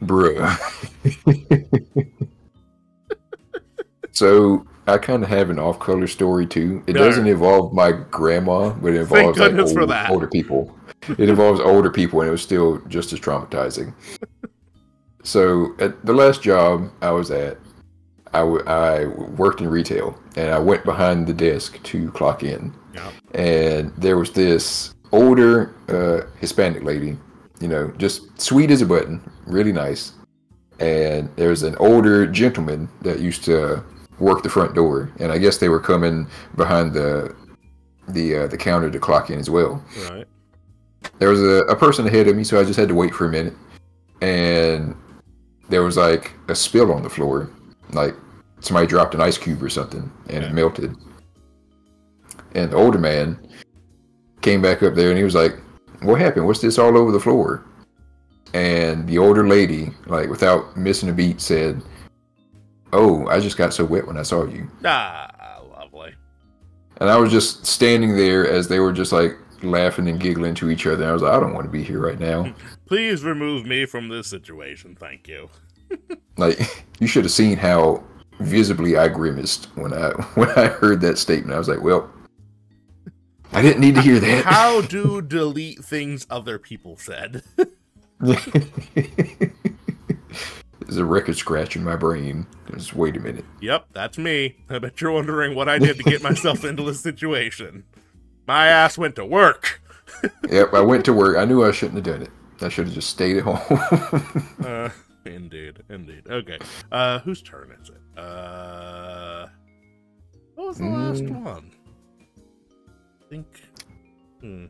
[SPEAKER 2] Bruh. so I kind of have an off-color story too. It
[SPEAKER 1] No.
[SPEAKER 2] doesn't involve my grandma, but it involves like old-
[SPEAKER 1] that.
[SPEAKER 2] older people. It involves older people, and it was still just as traumatizing. So at the last job I was at, I, w- I worked in retail, and I went behind the desk to clock in.
[SPEAKER 1] Yeah.
[SPEAKER 2] And there was this older uh, Hispanic lady, you know, just sweet as a button, really nice. And there was an older gentleman that used to work the front door, and I guess they were coming behind the the uh, the counter to clock in as well
[SPEAKER 1] Right.
[SPEAKER 2] there was a, a person ahead of me, so I just had to wait for a minute. And there was like a spill on the floor, like somebody dropped an ice cube or something, and
[SPEAKER 1] Yeah.
[SPEAKER 2] it melted. And the older man came back up there, and he was like, "What happened? What's this all over the floor?" And the older lady, like without missing a beat, said, "Oh, I just got so wet when I saw you."
[SPEAKER 1] Ah, lovely.
[SPEAKER 2] And I was just standing there as they were just like laughing and giggling to each other. I was like, I don't want to be here right now.
[SPEAKER 1] Please remove me from this situation, thank you.
[SPEAKER 2] Like you should have seen how visibly I grimaced when I when I heard that statement. I was like, well, I didn't need to hear that.
[SPEAKER 1] How do delete things other people said?
[SPEAKER 2] There's a record scratch in my brain. Just wait a minute.
[SPEAKER 1] Yep, that's me. I bet you're wondering what I did to get myself into this situation. My ass went to work.
[SPEAKER 2] Yep, I went to work. I knew I shouldn't have done it. I should have just stayed at home.
[SPEAKER 1] Uh, indeed, indeed. Okay. Uh, whose turn is it? Uh, what was the last
[SPEAKER 2] Mm.
[SPEAKER 1] one? I think. Hmm.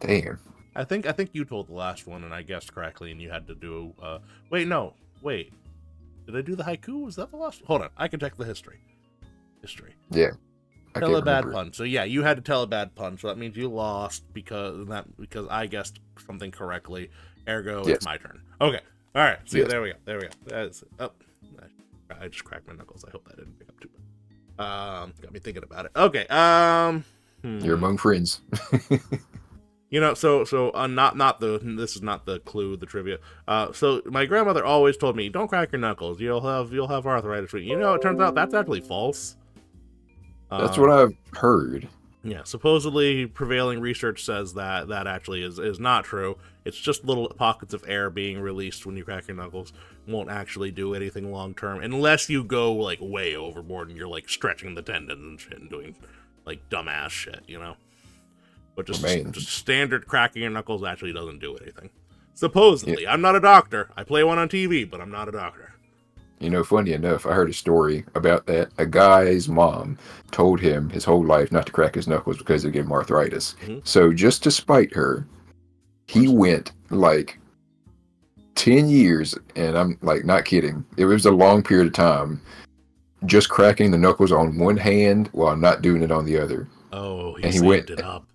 [SPEAKER 2] Damn.
[SPEAKER 1] I think I think you told the last one, and I guessed correctly, and you had to do. Uh, wait, no, wait. Did I do the haiku? Was that the last? Hold on, I can check the history. History.
[SPEAKER 2] Yeah. I
[SPEAKER 1] tell a bad
[SPEAKER 2] remember.
[SPEAKER 1] pun. So yeah, you had to tell a bad pun. So that means you lost because that because I guessed something correctly. Ergo,
[SPEAKER 2] Yes.
[SPEAKER 1] it's my turn. Okay. All right. See,
[SPEAKER 2] Yes.
[SPEAKER 1] there we go. There we go. That's oh, I, I just cracked my knuckles. I hope that didn't pick up too bad. Um, got me thinking about it. Okay. Um, hmm.
[SPEAKER 2] You're among friends.
[SPEAKER 1] You know, so so uh, not not the this is not the clue, the trivia. Uh, so my grandmother always told me, "Don't crack your knuckles. You'll have you'll have arthritis." You know, it turns out that's actually false.
[SPEAKER 2] That's
[SPEAKER 1] Um,
[SPEAKER 2] what I've heard.
[SPEAKER 1] Yeah, supposedly prevailing research says that that actually is is not true. It's just little pockets of air being released when you crack your knuckles. Won't actually do anything long term unless you go like way overboard and you're like stretching the tendons and shit and doing like dumbass shit, you know. But just just standard cracking your knuckles actually doesn't do anything. Supposedly, I'm not a doctor. I play one on TV, but I'm not a doctor.
[SPEAKER 2] You know, funny enough, I heard a story about that. A guy's mom told him his whole life not to crack his knuckles because of him arthritis.
[SPEAKER 1] Mhm.
[SPEAKER 2] So just to spite her, he went like 10 years, and I'm like not kidding. It was a long period of time just cracking the knuckles on one hand while not doing it on the other.
[SPEAKER 1] Oh, he
[SPEAKER 2] And he went-
[SPEAKER 1] it up.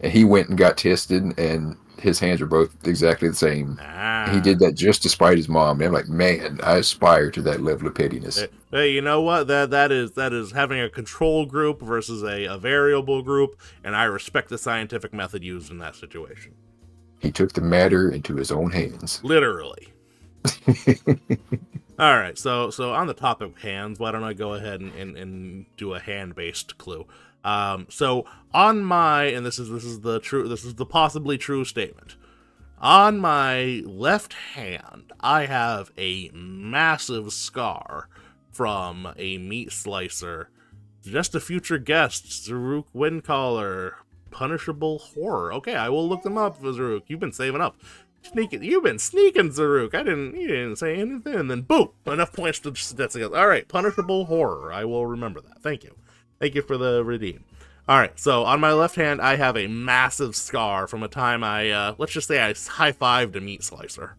[SPEAKER 2] And he went and got tested, and his hands were both exactly the same.
[SPEAKER 1] Ah.
[SPEAKER 2] He did that just to spite his mom. And I'm like, man, I aspire to that level of pettiness.
[SPEAKER 1] Hey, you know what? That that is that is having a control group versus a, a variable group, and I respect the scientific method used in that situation.
[SPEAKER 2] He took the matter into his own hands.
[SPEAKER 1] Literally. All right, so so on the topic of hands, why don't I go ahead and, and, and do a hand based clue? Um, so on my and this is this is the true this is the possibly true statement. On my left hand, I have a massive scar from a meat slicer. Just a future guest, Zaruk Windcaller, punishable horror. Okay, I will look them up, Zaruk. You've been saving up. Sneaking, you've been sneaking, Zaruk. I didn't, you didn't say anything. And then boom, enough points to that's together. All right, punishable horror. I will remember that. Thank you, thank you for the redeem. All right, so on my left hand, I have a massive scar from a time I, uh, let's just say, I high fived a meat slicer.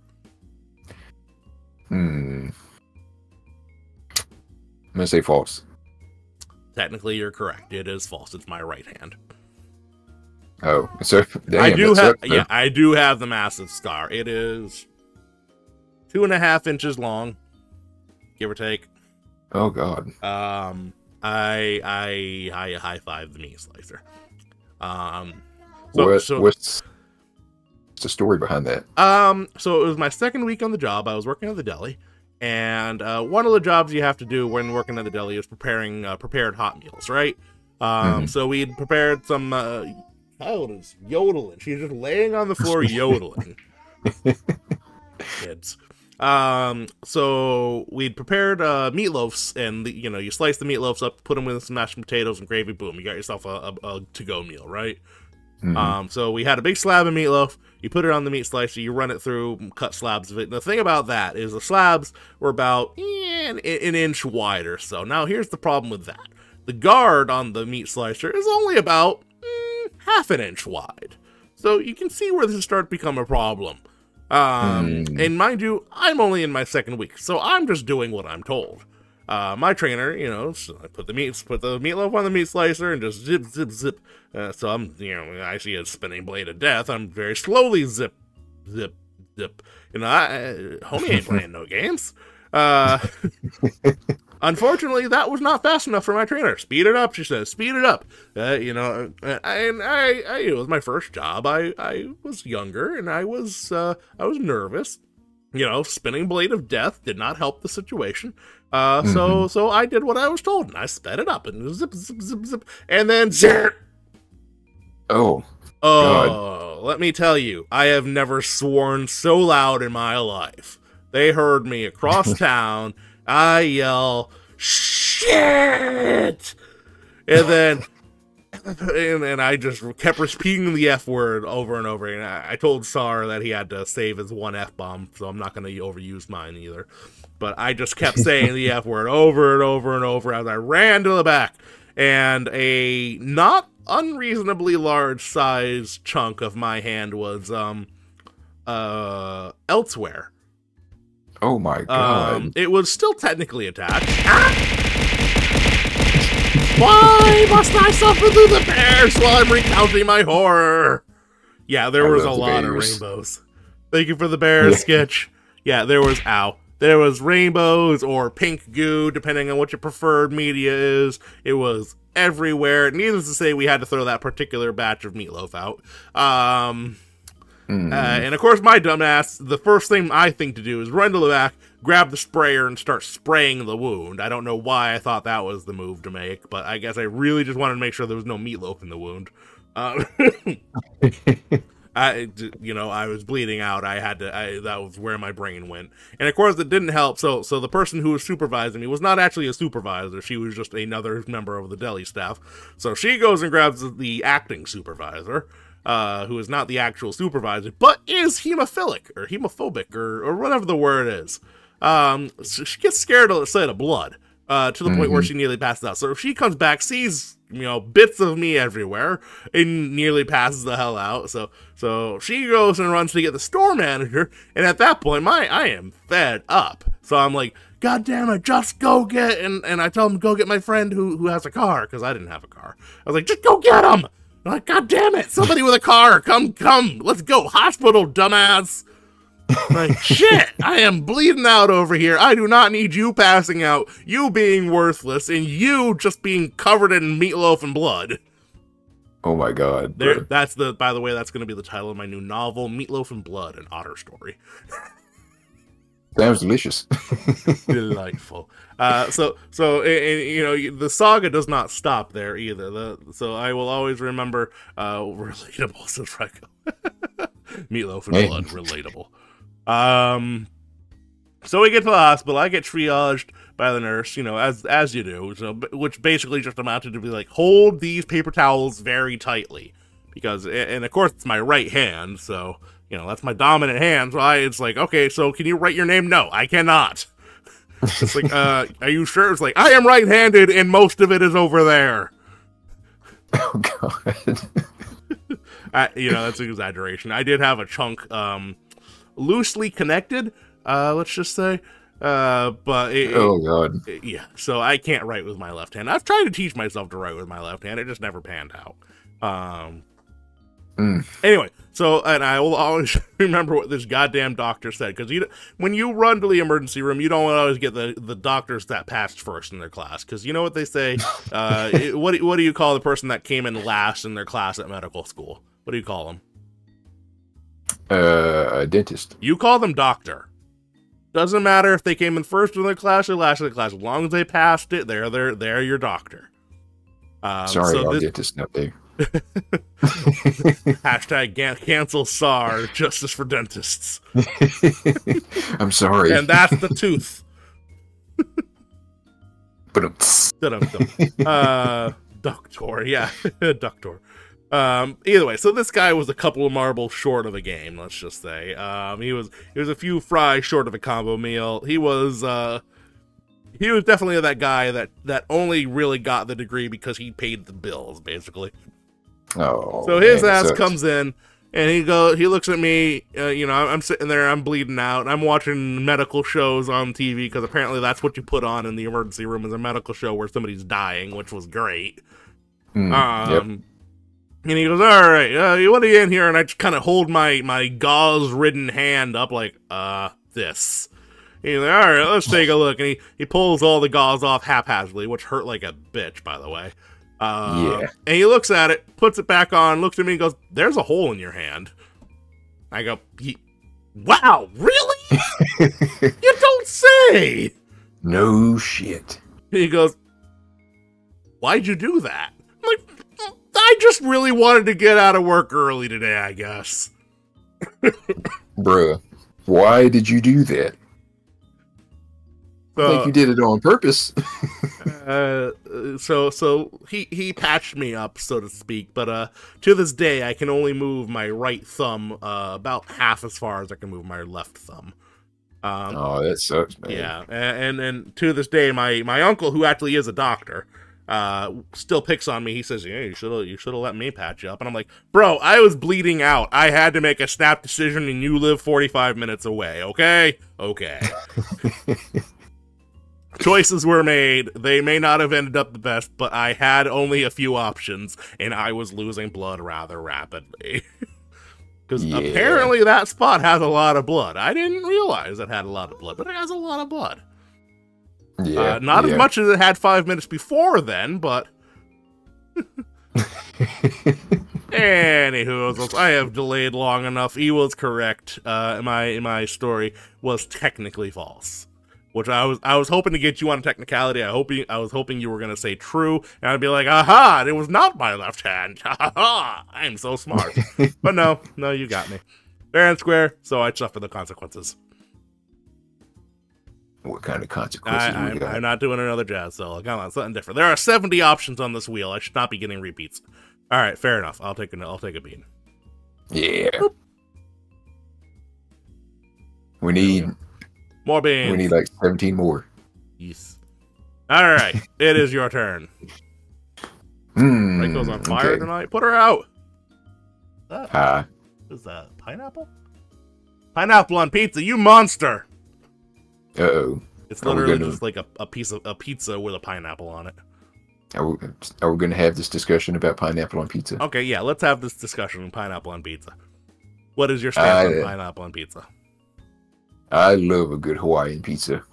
[SPEAKER 2] Hmm. I'm gonna say false.
[SPEAKER 1] Technically, you're correct. It is false. It's my right hand.
[SPEAKER 2] Oh, so damn,
[SPEAKER 1] I do have, yeah, I do have the massive scar. It is two and a half inches long, give or take.
[SPEAKER 2] Oh god.
[SPEAKER 1] Um, I I I high five the meat slicer. Um, so,
[SPEAKER 2] what,
[SPEAKER 1] so
[SPEAKER 2] what's, what's the story behind that?
[SPEAKER 1] um, so it was my second week on the job. I was working at the deli, and uh, one of the jobs you have to do when working at the deli is preparing uh, prepared hot meals, right? Um,
[SPEAKER 2] Mhm.
[SPEAKER 1] so we'd prepared some. Uh, child is yodeling. She's just laying on the floor yodeling. Kids. Um, so we'd prepared uh, meatloafs, and the, you know, you slice the meatloafs up, put them with some mashed potatoes and gravy. Boom, you got yourself a, a, a to-go meal, right?
[SPEAKER 2] Mhm.
[SPEAKER 1] Um, so we had a big slab of meatloaf. You put it on the meat slicer. You run it through, cut slabs of it. And the thing about that is the slabs were about eh, an, an inch wide or so. Now here's the problem with that: the guard on the meat slicer is only about mm, half an inch wide. So you can see where this is starting to become a problem. Um,
[SPEAKER 2] Hmm.
[SPEAKER 1] And mind you, I'm only in my second week, so I'm just doing what I'm told. Uh, my trainer, you know, so I put the meat, put the meatloaf on the meat slicer and just zip, zip, zip. Uh, so I'm, you know, I see a spinning blade of death. I'm very slowly zip, zip, zip. You know, I, uh, homie ain't playing no games. Uh, unfortunately, that was not fast enough for my trainer. Speed it up, she says. Speed it up. Uh, you know, uh, and I, I, it was my first job. I, I was younger and I was, uh, I was nervous. You know, spinning blade of death did not help the situation. Uh, so, so I did what I was told, and I sped it up and zip, zip, zip, zip, and then zip.
[SPEAKER 2] Oh,
[SPEAKER 1] Oh, let me tell you, I have never sworn so loud in my life. They heard me across town. I yell, shit! And then, and, and I just kept repeating the F word over and over. And I, I told Tsar that he had to save his one F bomb, so I'm not going to overuse mine either. But I just kept saying the F word over and over and over as I ran to the back. And a not unreasonably large size chunk of my hand was um uh elsewhere.
[SPEAKER 2] Oh my god.
[SPEAKER 1] Um, it was still technically attached. Ah! Why must I suffer through the bears while I'm recounting my horror? Yeah, there
[SPEAKER 2] I
[SPEAKER 1] was a lot of rainbows. Thank you for the bears
[SPEAKER 2] Yeah.
[SPEAKER 1] sketch. Yeah, there was ow. There was rainbows or pink goo, depending on what your preferred media is. It was everywhere. Needless to say, we had to throw that particular batch of meatloaf out. Um,
[SPEAKER 2] Mm.
[SPEAKER 1] uh, and of course, my dumbass, the first thing I think to do is run to the back, grab the sprayer, and start spraying the wound. I don't know why I thought that was the move to make, but I guess I really just wanted to make sure there was no meatloaf in the wound. Uh, I, you know, I was bleeding out. I had to. I, that was where my brain went, and of course, it didn't help. So, so the person who was supervising me was not actually a supervisor. She was just another member of the deli staff. So she goes and grabs the acting supervisor, uh, who is not the actual supervisor, but is hemophilic or hemophobic or or whatever the word is. Um, so she gets scared of the sight of blood. Uh, to the point where
[SPEAKER 2] Mhm.
[SPEAKER 1] she nearly passes out. So if she comes back, sees you know bits of me everywhere, and nearly passes the hell out. So so she goes and runs to get the store manager, and at that point, my I am fed up. So I'm like, God damn it, just go get and and I tell him go get my friend who who has a car because I didn't have a car. I was like, just go get him. Like, God damn it, somebody with a car, come come, let's go hospital, dumbass. like shit, I am bleeding out over here. I do not need you passing out, you being worthless, and you just being covered in meatloaf and blood.
[SPEAKER 2] Oh my god.
[SPEAKER 1] There, that's the. By the way, that's going to be the title of my new novel, Meatloaf and Blood: An Otter Story.
[SPEAKER 2] Sounds delicious.
[SPEAKER 1] Delightful. Uh, so, so and, and, you know, the saga does not stop there either. The so I will always remember uh, relatable says Freco. Meatloaf and
[SPEAKER 2] Hey.
[SPEAKER 1] Blood, relatable. Um, so we get to the hospital. I get triaged by the nurse, you know, as as you do. So, which basically just amounted to be like, hold these paper towels very tightly, because and of course it's my right hand, so you know that's my dominant hand. So I, it's like, okay, so can you write your name? No, I cannot. It's like, uh, are you sure? It's like I am right-handed, and most of it is over there.
[SPEAKER 2] oh god.
[SPEAKER 1] I, you know, that's an exaggeration. I did have a chunk, um, loosely connected. Uh, let's just say, uh, but it, it-
[SPEAKER 2] oh god.
[SPEAKER 1] yeah. So I can't write with my left hand. I've tried to teach myself to write with my left hand. It just never panned out. Um.
[SPEAKER 2] Mm.
[SPEAKER 1] Anyway, so and I will always remember what this goddamn doctor said because you when you run to the emergency room, you don't always get the the doctors that passed first in their class because you know what they say. Uh, it- what do- what do you call the person that came in last in their class at medical school? What do you call them?
[SPEAKER 2] Uh, a dentist.
[SPEAKER 1] You call them doctor. Doesn't matter if they came in first in their class or last in the class. As long as they passed it, they're they're they're your doctor. Um,
[SPEAKER 2] Sorry,
[SPEAKER 1] so
[SPEAKER 2] our
[SPEAKER 1] this-
[SPEAKER 2] dentist out there.
[SPEAKER 1] hashtag cancel Tsar justice for dentists,
[SPEAKER 2] I'm sorry.
[SPEAKER 1] and that's the tooth.
[SPEAKER 2] but um,
[SPEAKER 1] uh, Doctor, yeah, Doctor. Um, either way, so this guy was a couple of marbles short of a game. Let's just say, um, he was he was a few fries short of a combo meal. He was uh, he was definitely that guy that that only really got the degree because he paid the bills, basically.
[SPEAKER 2] Oh.
[SPEAKER 1] So his
[SPEAKER 2] man,
[SPEAKER 1] ass
[SPEAKER 2] sucks.
[SPEAKER 1] comes in and he go he looks at me, uh, you know, I'm, I'm sitting there, I'm bleeding out, I'm watching medical shows on TV because apparently that's what you put on in the emergency room is a medical show where somebody's dying, which was great.
[SPEAKER 2] Mm,
[SPEAKER 1] Um,
[SPEAKER 2] yep.
[SPEAKER 1] and he goes, "All right, uh, what are you in here?" And I just kind of hold my my gauze-ridden hand up, like, "Uh, this." He's like, "All right, let's take a look." And he he pulls all the gauze off haphazardly, which hurt like a bitch, by the way. Uh,
[SPEAKER 2] Yeah.
[SPEAKER 1] And he looks at it, puts it back on, looks at me, and goes, "There's a hole in your hand." I go, "Wow, really? you don't say."
[SPEAKER 2] No shit.
[SPEAKER 1] He goes, Why'd you do that? I'm like, I just really wanted to get out of work early today, I guess.
[SPEAKER 2] Bruh. Why did you do that? I think you did it on purpose.
[SPEAKER 1] uh, so, so he he patched me up, so to speak. But uh, to this day, I can only move my right thumb uh, about half as far as I can move my left thumb. Um,
[SPEAKER 2] oh, that sucks, man.
[SPEAKER 1] Yeah, a- and and to this day, my my uncle, who actually is a doctor, uh, still picks on me. He says, "Yeah, you should have you should have let me patch you up." And I'm like, "Bro, I was bleeding out. I had to make a snap decision, and you live 45 minutes away. Okay, okay." Choices were made. They may not have ended up the best, but I had only a few options, and I was losing blood rather rapidly. Because
[SPEAKER 2] Yeah.
[SPEAKER 1] apparently that spot has a lot of blood. I didn't realize it had a lot of blood, but it has a lot of blood.
[SPEAKER 2] Yeah.
[SPEAKER 1] uh, not
[SPEAKER 2] yeah.
[SPEAKER 1] as much as it had five minutes before then, but anywho, I have delayed long enough. He was correct. Uh, my my story was technically false, which I was I was hoping to get you on a technicality. I hoping I was hoping you were gonna say true, and I'd be like, aha, it was not my left hand. Ha! I'm so smart. but no, no, you got me. Fair and square, so I suffer the consequences.
[SPEAKER 2] What kind of consequences
[SPEAKER 1] I, I'm,
[SPEAKER 2] got?
[SPEAKER 1] I'm not doing another jazz solo. Come on, something different. There are 70 options on this wheel. I should not be getting repeats. All right, fair enough. I'll take a I'll take a bean.
[SPEAKER 2] Yeah. We need
[SPEAKER 1] More beans.
[SPEAKER 2] We need like 17 more.
[SPEAKER 1] Yes. All right, it is your turn.
[SPEAKER 2] Mm,
[SPEAKER 1] Rico's on fire
[SPEAKER 2] okay.
[SPEAKER 1] tonight. Put her out. That
[SPEAKER 2] Ah,
[SPEAKER 1] is that pineapple? Pineapple on pizza, you monster!
[SPEAKER 2] uh-oh.
[SPEAKER 1] It's literally
[SPEAKER 2] gonna-
[SPEAKER 1] just like a, a piece of a pizza with a pineapple on it.
[SPEAKER 2] Are we, are we going to have this discussion about pineapple on pizza?
[SPEAKER 1] Okay, yeah, let's have this discussion on pineapple on pizza. What is your stance
[SPEAKER 2] Uh,
[SPEAKER 1] on pineapple on pizza?
[SPEAKER 2] I love a good Hawaiian pizza.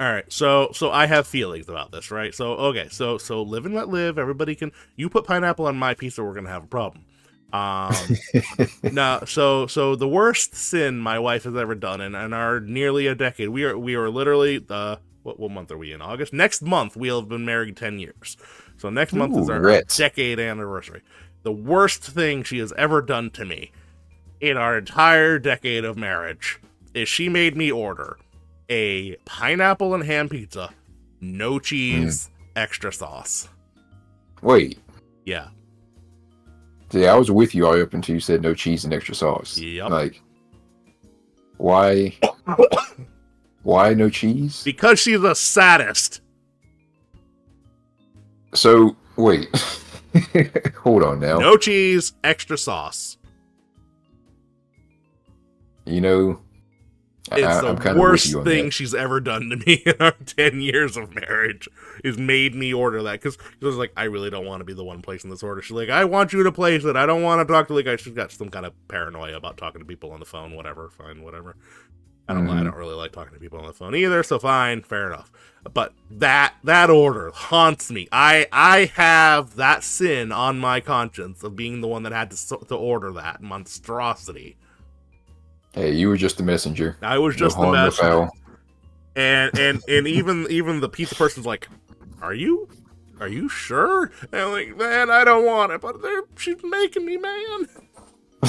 [SPEAKER 1] All right, so so I have feelings about this, right? So okay, so so live and let live. Everybody can. You put pineapple on my pizza, we're gonna have a problem. Um, no, so so the worst sin my wife has ever done in, in our nearly a decade. We are we are literally the what what month are we in? August. Next month we'll have been married ten years. So next month is our
[SPEAKER 2] congrats.
[SPEAKER 1] decade anniversary. The worst thing she has ever done to me in our entire decade of marriage is she made me order a pineapple and ham pizza, no cheese, hmm. extra sauce.
[SPEAKER 2] Wait,
[SPEAKER 1] Yeah.
[SPEAKER 2] see, I was with you all up until you said no cheese and extra sauce.
[SPEAKER 1] Yep.
[SPEAKER 2] Like, why? why no cheese?
[SPEAKER 1] Because she's the saddest.
[SPEAKER 2] So, wait. Hold on now.
[SPEAKER 1] No cheese, extra sauce.
[SPEAKER 2] You know,
[SPEAKER 1] It's
[SPEAKER 2] I'm
[SPEAKER 1] the worst thing she's ever done to me in our 10 years of marriage is made me order that because I was like, I really don't want to be the one placing this order. She's like, I want you to place it. I don't want to talk to like I she's got some kind of paranoia about talking to people on the phone, whatever, fine, whatever. I don't I
[SPEAKER 2] Mhm.
[SPEAKER 1] don't really like talking to people on the phone either, so fine, fair enough. But that that order haunts me. I I have that sin on my conscience of being the one that had to to order that monstrosity.
[SPEAKER 2] Hey, you were just the messenger.
[SPEAKER 1] I was just
[SPEAKER 2] no
[SPEAKER 1] the
[SPEAKER 2] harm, no
[SPEAKER 1] best.
[SPEAKER 2] foul.
[SPEAKER 1] and and and even even the pizza person's like, "Are you, are you sure?" And I'm like, "Man, I don't want it, but they're she's making me, man."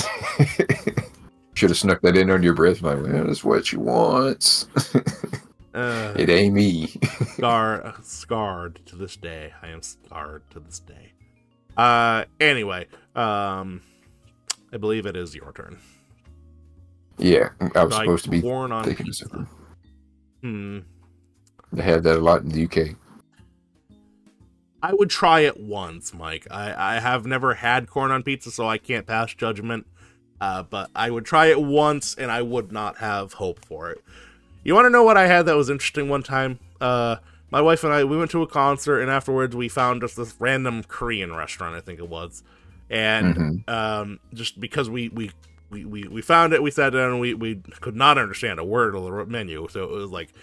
[SPEAKER 2] Should have snuck that in under your breath. Like, well, that's what she wants.
[SPEAKER 1] Uh,
[SPEAKER 2] it ain't me.
[SPEAKER 1] scar scarred to this day. I am scarred to this day. Uh, anyway, um, I believe it is your turn.
[SPEAKER 2] Yeah, I was
[SPEAKER 1] Like
[SPEAKER 2] supposed to be
[SPEAKER 1] corn on
[SPEAKER 2] thinking
[SPEAKER 1] pizza. Hmm.
[SPEAKER 2] They have that a lot in the UK.
[SPEAKER 1] I would try it once, Mike. I, I have never had corn on pizza, so I can't pass judgment. Uh, but I would try it once, and I would not have hope for it. You want to know what I had that was interesting one time? Uh, my wife and I we went to a concert, and afterwards we found just this random Korean restaurant, I think it was, and
[SPEAKER 2] Mhm.
[SPEAKER 1] um, just because we we. We, we, we found it. We sat down. and We, we could not understand a word of the menu, so it was like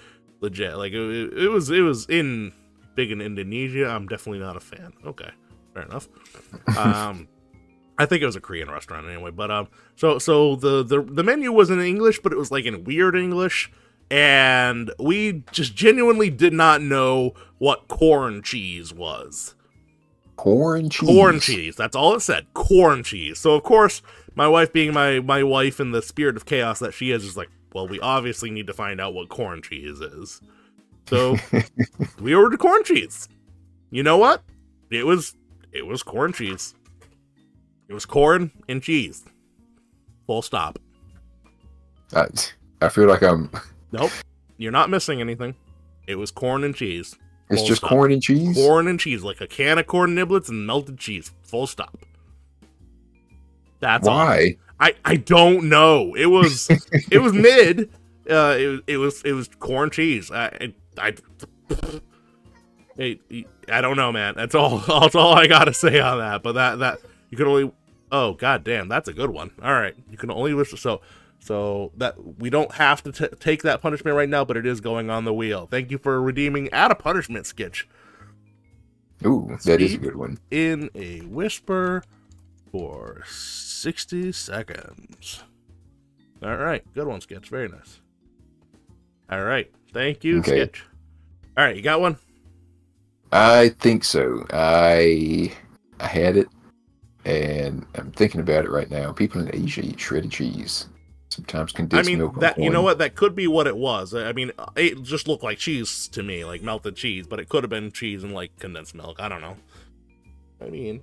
[SPEAKER 1] legit. Like it, it was it was in big in Indonesia. I'm definitely not a fan. Okay, fair enough. Um, I think it was a Korean restaurant anyway. But um, so so the the the menu was in English, but it was like in weird English, and we just genuinely did not know what corn cheese was.
[SPEAKER 2] Corn cheese.
[SPEAKER 1] Corn cheese. That's all it said. Corn cheese. So of course, my wife being my my wife in the spirit of chaos that she is, is like, well, we obviously need to find out what corn cheese is. So we ordered corn cheese. You know what? It was it was corn cheese. It was corn and cheese. Full stop.
[SPEAKER 2] I, I feel like I'm.
[SPEAKER 1] Nope. You're not missing anything. It was corn and cheese.
[SPEAKER 2] It's just
[SPEAKER 1] stop.
[SPEAKER 2] corn and cheese.
[SPEAKER 1] Corn and cheese, like a can of corn niblets and melted cheese. Full stop. That's all.
[SPEAKER 2] Why?
[SPEAKER 1] I I don't know. It was it was mid. Uh, it it was it was corn cheese. I I. I, I don't know, man. That's all. That's all I gotta say on that. But that that you can only. Oh god damn, that's a good one. All right, you can only wish. So so that we don't have to t- take that punishment right now, but it is going on the wheel. Thank you for redeeming at a punishment sketch
[SPEAKER 2] Ooh, that is a good one.
[SPEAKER 1] in a whisper for 60 seconds. All right, good one, Sketch. Very nice. All right, thank you,
[SPEAKER 2] Okay.
[SPEAKER 1] Sketch. All right, you got one?
[SPEAKER 2] I think so. I I had it, and I'm thinking about it right now. People in Asia eat shredded cheese. Sometimes
[SPEAKER 1] I
[SPEAKER 2] condensed
[SPEAKER 1] mean,
[SPEAKER 2] milk. on
[SPEAKER 1] that you know what? That could be what it was. I mean, it just looked like cheese to me, like melted cheese, but it could have been cheese and like condensed milk. I don't know. I mean,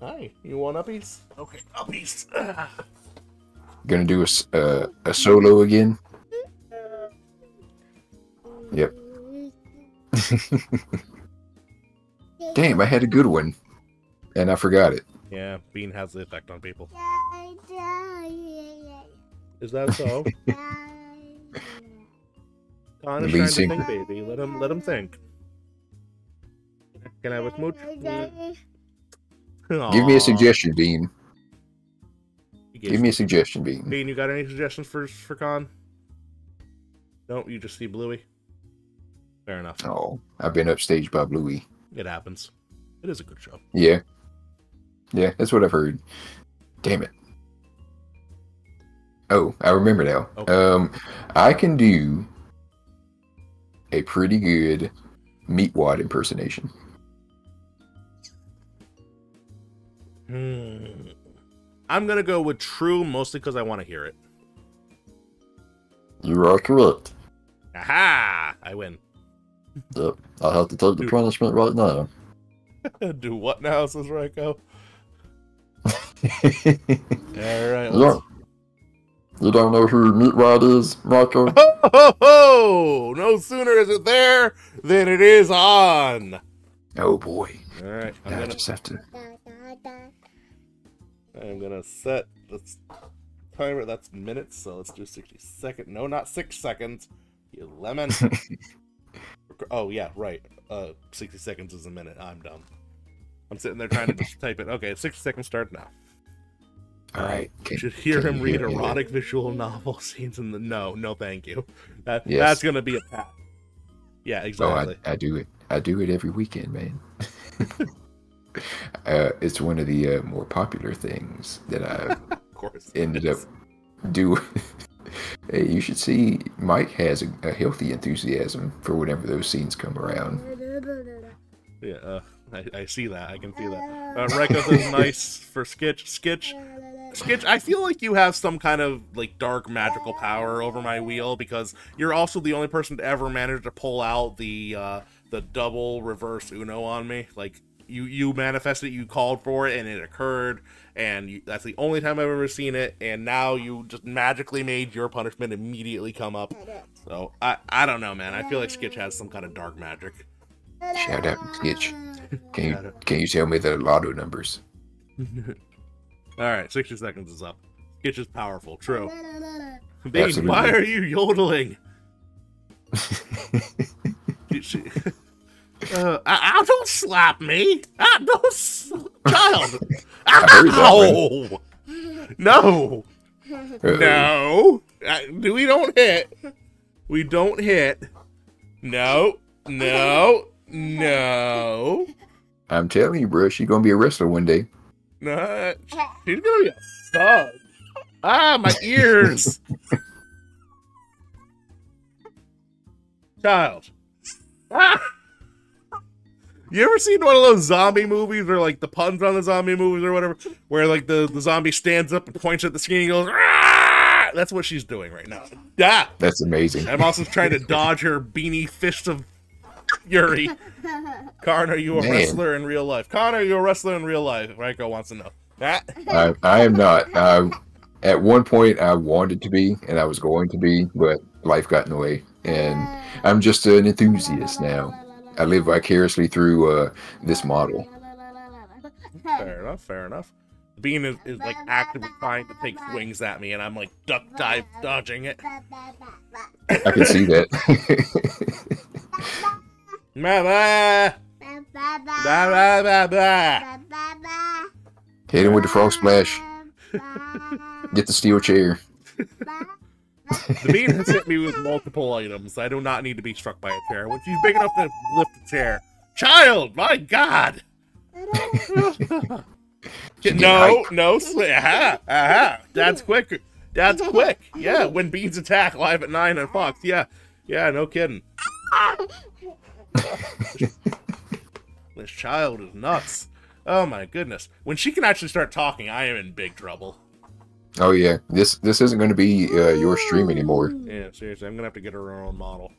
[SPEAKER 1] hi, you want uppies? Okay, uppies.
[SPEAKER 2] Gonna do a s- uh, a solo again. Yep. Damn, I had a good one, and I forgot it.
[SPEAKER 1] Yeah, bean has the effect on people. Is that so? Khan is
[SPEAKER 2] Bean
[SPEAKER 1] trying to think, baby. Let him let him think. Can I have a smooch?
[SPEAKER 2] Give me a suggestion, Bean. Give me a suggestion, Bean.
[SPEAKER 1] Bean, you got any suggestions for for Khan? No, you just see Bluey. Fair enough.
[SPEAKER 2] Oh, I've been upstaged by Bluey.
[SPEAKER 1] It happens. It is a good show.
[SPEAKER 2] Yeah. Yeah, that's what I've heard. Damn it. Oh, I remember now.
[SPEAKER 1] Okay.
[SPEAKER 2] Um, I can do a pretty good Meatwad impersonation.
[SPEAKER 1] Hmm. I'm gonna go with true, mostly because I want to hear it.
[SPEAKER 3] You are correct.
[SPEAKER 1] Aha! I win.
[SPEAKER 3] Yep. I have to take the punishment right now.
[SPEAKER 1] Do what now? Says Ryko. All right.
[SPEAKER 3] Yeah. You don't know who Meatwad is, Marco?
[SPEAKER 1] Ho, ho, ho! No sooner is it there than it is on.
[SPEAKER 2] oh boy.
[SPEAKER 1] All right. I'm
[SPEAKER 2] I
[SPEAKER 1] gonna
[SPEAKER 2] just have to.
[SPEAKER 1] I'm gonna set this timer. That's minutes, so let's do 60 seconds. No, not six seconds. You lemon. oh yeah, right. Uh, 60 seconds is a minute. I'm dumb. I'm sitting there trying to just type it. Okay, 60 seconds start now.
[SPEAKER 2] All right.
[SPEAKER 1] You
[SPEAKER 2] Can,
[SPEAKER 1] should hear him read
[SPEAKER 2] hear
[SPEAKER 1] erotic visual novel scenes in the. No, no, thank you. That
[SPEAKER 2] Yes.
[SPEAKER 1] that's gonna be a pass. Yeah,
[SPEAKER 2] Oh,
[SPEAKER 1] exactly.
[SPEAKER 2] I, I do it. I do it every weekend, man. uh, it's one of the uh, more popular things that I
[SPEAKER 1] of course.
[SPEAKER 2] ended up
[SPEAKER 1] is.
[SPEAKER 2] do. hey, you should see Mike has a, a healthy enthusiasm for whenever those scenes come around.
[SPEAKER 1] Yeah, uh, I, I see that. I can see that. Uh, Rekka says nice for Skitch. Skitch, Skitch, I feel like you have some kind of like dark magical power over my wheel because you're also the only person to ever manage to pull out the uh, the double reverse Uno on me. Like you you manifested, you called for it, and it occurred, and you, that's the only time I've ever seen it. And now you just magically made your punishment immediately come up. So I I don't know, man. I feel like Skitch has some kind of dark magic.
[SPEAKER 2] Shout out to Skitch. Can you can you tell me the lotto numbers?
[SPEAKER 1] All right, 60 seconds is up. Skitch is powerful. True. Bean,
[SPEAKER 2] Absolutely.
[SPEAKER 1] why are you yodeling? She- she- uh, ah, don't slap me! Ah, don't, s- child! Ow! No,
[SPEAKER 2] Uh-oh.
[SPEAKER 1] no, uh, we don't hit. We don't hit. No, no, no,
[SPEAKER 2] I'm telling you, bro, she's gonna be a wrestler one day.
[SPEAKER 1] No. She's gonna be a thug. Ah, my ears. Child. Ah! You ever seen one of those zombie movies or like the puns on the zombie movies or whatever, where like the, the zombie stands up and points at the screen and goes, "Ah!" That's what she's doing right now. Yeah.
[SPEAKER 2] That's amazing.
[SPEAKER 1] I'm also trying to dodge her beanie fist of fury. Khan, are you a
[SPEAKER 2] Man.
[SPEAKER 1] wrestler in real life? Khan, are you a wrestler in real life? Ryko wants to know. That
[SPEAKER 2] I, I am not. I, at one point, I wanted to be, and I was going to be, but life got in the way, and I'm just an enthusiast now. I live vicariously through uh, this model.
[SPEAKER 1] fair enough, fair enough. Bean is, is like actively trying to take swings at me, and I'm like duck dive dodging it.
[SPEAKER 2] I can see that.
[SPEAKER 1] Blah, blah, blah, blah, blah, blah.
[SPEAKER 2] Hit him with the frog splash. Get the steel chair.
[SPEAKER 1] The bean has hit me with multiple items. I do not need to be struck by a chair. When she's big enough to lift a chair. Child, my God! No, no, aha, aha. Dad's quick. Dad's quick. Yeah, when beans attack live at nine on Fox. Yeah, yeah, no kidding. this child is nuts. Oh my goodness. When she can actually start talking, I am in big trouble.
[SPEAKER 2] Oh yeah, this this isn't going to be uh, your stream anymore.
[SPEAKER 1] Yeah, seriously, I'm gonna have to get her her own model.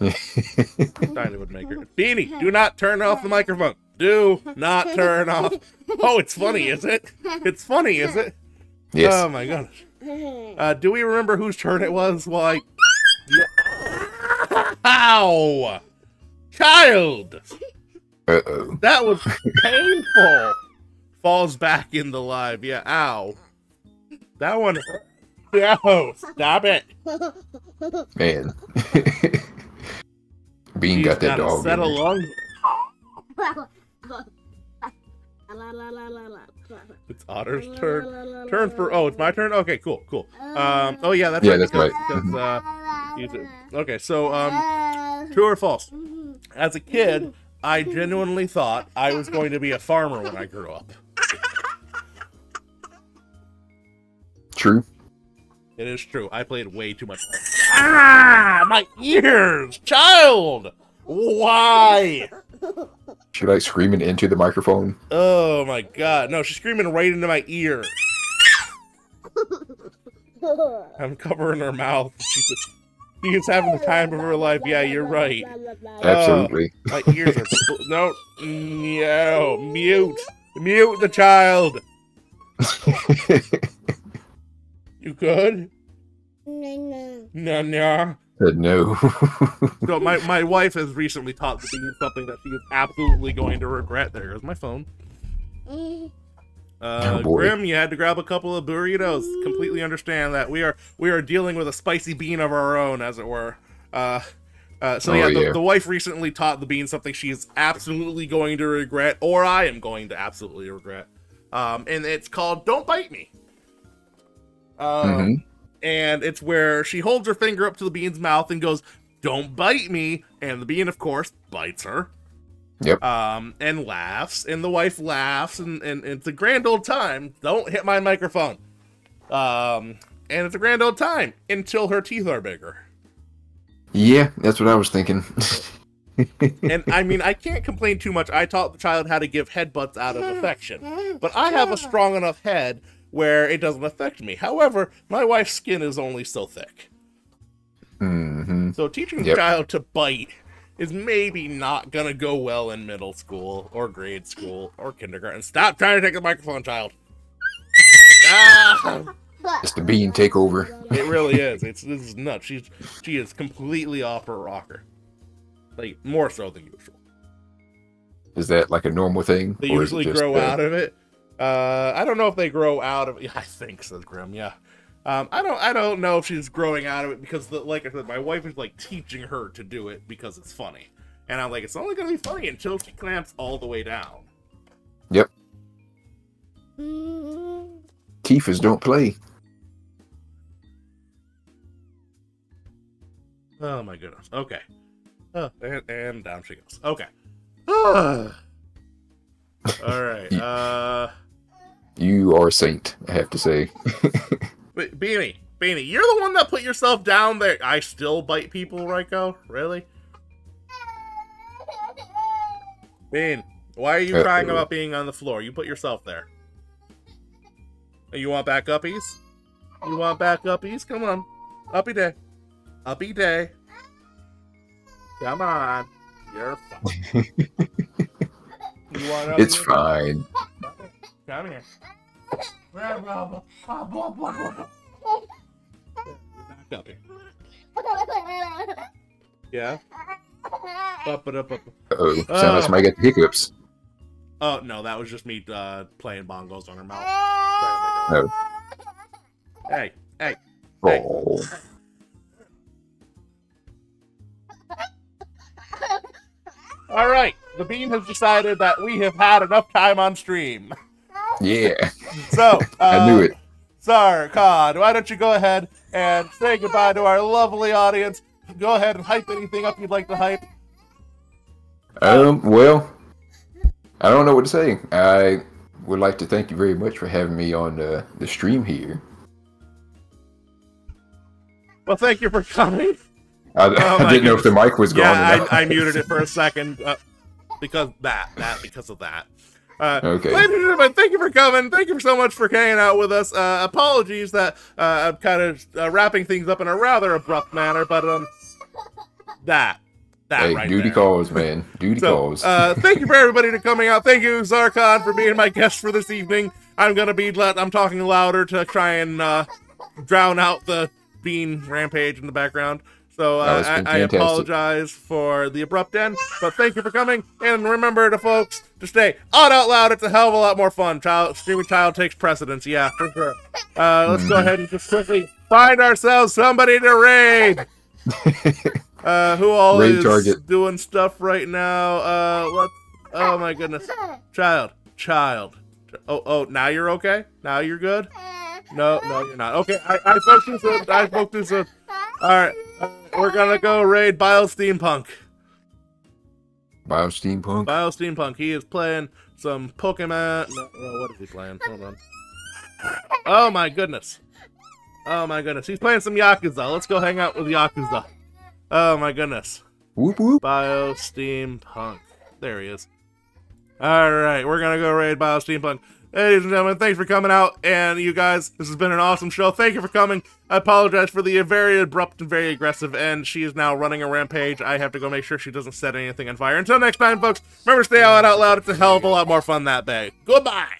[SPEAKER 1] Tiny would make her. Beanie, do not turn off the microphone. Do not turn off. Oh, it's funny, is it? It's funny, is it?
[SPEAKER 2] Yes.
[SPEAKER 1] Oh my gosh. Uh, do we remember whose turn it was? Well, I... Ow! Child!
[SPEAKER 2] Uh oh.
[SPEAKER 1] That was painful. Falls back in the live. Yeah, ow. That one. No, stop it.
[SPEAKER 2] Man. Bean
[SPEAKER 1] He's
[SPEAKER 2] got that
[SPEAKER 1] gotta
[SPEAKER 2] dog. in
[SPEAKER 1] Settle
[SPEAKER 2] there.
[SPEAKER 1] It's Otter's turn. Turn for. Oh, it's my turn. Okay, cool, cool. Um. Oh yeah, that's
[SPEAKER 2] Yeah,
[SPEAKER 1] right.
[SPEAKER 2] that's
[SPEAKER 1] because,
[SPEAKER 2] right.
[SPEAKER 1] Because, uh, okay, so um, true or false? As a kid, I genuinely thought I was going to be a farmer when I grew up.
[SPEAKER 2] True.
[SPEAKER 1] It is true. I played way too much. Ah, my ears, child. Why?
[SPEAKER 2] She like screaming into the microphone.
[SPEAKER 1] Oh my god. No, she's screaming right into my ear. I'm covering her mouth. She's, she is having the time of her life. Yeah, you're right.
[SPEAKER 2] Absolutely.
[SPEAKER 1] Oh, my ears are. No. No. Mute. Mute the child. You good? No, no.
[SPEAKER 2] Said no.
[SPEAKER 1] So my, my wife has recently taught the bean something that she is absolutely going to regret. There goes my phone. Uh,
[SPEAKER 2] Oh.
[SPEAKER 1] Grim, you had to grab a couple of burritos. Completely understand that we are we are dealing with a spicy bean of our own, as it were. Uh, uh, so
[SPEAKER 2] Oh,
[SPEAKER 1] yeah, the,
[SPEAKER 2] yeah.
[SPEAKER 1] the wife recently taught the bean something she is absolutely going to regret, or I am going to absolutely regret. Um, and it's called "Don't Bite Me." Um,
[SPEAKER 2] Mhm.
[SPEAKER 1] And it's where she holds her finger up to the bean's mouth and goes, "Don't bite me," and the bean, of course, bites her.
[SPEAKER 2] Yep.
[SPEAKER 1] Um, and laughs, and the wife laughs, and, and, and it's a grand old time. Don't hit my microphone. Um, and it's a grand old time until her teeth are bigger.
[SPEAKER 2] Yeah, that's what I was thinking.
[SPEAKER 1] And I mean, I can't complain too much. I taught the child how to give headbutts out of affection, but I have a strong enough head where it doesn't affect me. However, my wife's skin is only so thick.
[SPEAKER 2] hmm
[SPEAKER 1] So teaching the
[SPEAKER 2] Yep.
[SPEAKER 1] child to bite is maybe not gonna go well in middle school or grade school or kindergarten. Stop trying to take the microphone, child. ah,
[SPEAKER 2] It's the bean takeover.
[SPEAKER 1] it really is. It's this is nuts. She's she is completely off her rocker, like more so than usual.
[SPEAKER 2] Is that like a normal thing?
[SPEAKER 1] They usually grow
[SPEAKER 2] uh,
[SPEAKER 1] out of it. Uh, I don't know if they grow out of. Yeah, I think says Grim. Yeah. Um, I don't. I don't know if she's growing out of it because, the, like I said, my wife is like teaching her to do it because it's funny, and I'm like, it's only gonna be funny until she clamps all the way down. Yep.
[SPEAKER 2] Tifa's don't play.
[SPEAKER 1] Oh my goodness. Okay. Oh, and, and down she goes. Okay. all right. Uh,
[SPEAKER 2] You are a saint, I have to say.
[SPEAKER 1] Be- Beanie, Beanie, you're the one that put yourself down there. I still bite people, Ryko? Really? Bean, why are you
[SPEAKER 2] Uh-oh.
[SPEAKER 1] crying uh, about being on the floor? You put yourself there. You want back uppies? You want back uppies? Come on. Uppy day. Uppy day. Come on. You're fine. you want
[SPEAKER 2] It's fine.
[SPEAKER 1] Come here. Blah, blah, blah, blah, blah, blah, blah. Back up here. Yeah. Up, up, up, up.
[SPEAKER 2] Uh-oh. Sound like somebody got the hiccups.
[SPEAKER 1] Oh no, that was just me uh, playing bongos on her mouth.
[SPEAKER 2] Oh.
[SPEAKER 1] Hey, hey. Hey.
[SPEAKER 2] Oh.
[SPEAKER 1] All right, the bean has decided that we have had enough time on stream.
[SPEAKER 2] Yeah.
[SPEAKER 1] So uh,
[SPEAKER 2] I knew it.
[SPEAKER 1] Sir Cod, why don't you go ahead and say goodbye to our lovely audience? Go ahead and hype anything up you'd like to hype.
[SPEAKER 2] Um, well, I don't know what to say. I would like to thank you very much for having me on uh, the stream here.
[SPEAKER 1] Well, thank you for coming.
[SPEAKER 2] I,
[SPEAKER 1] Oh
[SPEAKER 2] I didn't know if the mic was gone. or
[SPEAKER 1] Yeah,
[SPEAKER 2] not.
[SPEAKER 1] I, I muted it for a second uh, because that, that, because of that. Uh,
[SPEAKER 2] Okay.
[SPEAKER 1] Ladies and gentlemen, thank you for coming. Thank you so much for hanging out with us. Uh, apologies that uh, I'm kind of uh, wrapping things up in a rather abrupt manner, but um, that, that
[SPEAKER 2] hey,
[SPEAKER 1] right
[SPEAKER 2] duty
[SPEAKER 1] there.
[SPEAKER 2] calls, man. Duty
[SPEAKER 1] So,
[SPEAKER 2] calls.
[SPEAKER 1] uh, thank you for everybody to coming out. Thank you, Tsar Khan, for being my guest for this evening. I'm gonna be let. I'm talking louder to try and uh, drown out the bean rampage in the background. So uh, I, I apologize for the abrupt end, but thank you for coming. And remember to folks to stay on out loud. It's a hell of a lot more fun. Child, streaming child takes precedence. Yeah, for sure. Uh, let's go
[SPEAKER 2] Mhm.
[SPEAKER 1] ahead and just quickly find ourselves somebody to raid. Uh, who all
[SPEAKER 2] Raid
[SPEAKER 1] is
[SPEAKER 2] target.
[SPEAKER 1] doing stuff right now? Uh, let's. Oh my goodness, child, child. Oh, oh, now you're okay. Now you're good. No, no, you're not. Okay, I, I spoke too soon. I spoke too soon. All right, uh, we're gonna go raid Bio Steampunk.
[SPEAKER 2] Bio Steampunk.
[SPEAKER 1] Bio Steampunk. He is playing some Pokemon. No, no, what is he playing? Hold on. Oh my goodness. Oh my goodness. He's playing some Yakuza. Let's go hang out with Yakuza. Oh my goodness.
[SPEAKER 2] Whoop whoop.
[SPEAKER 1] Bio Steampunk. There he is. All right, we're gonna go raid Bio Steampunk. Ladies and gentlemen, thanks for coming out, and you guys, this has been an awesome show. Thank you for coming. I apologize for the very abrupt and very aggressive end. She is now running a rampage. I have to go make sure she doesn't set anything on fire. Until next time, folks, remember to stay out out loud. It's a hell of a lot more fun that way. Goodbye.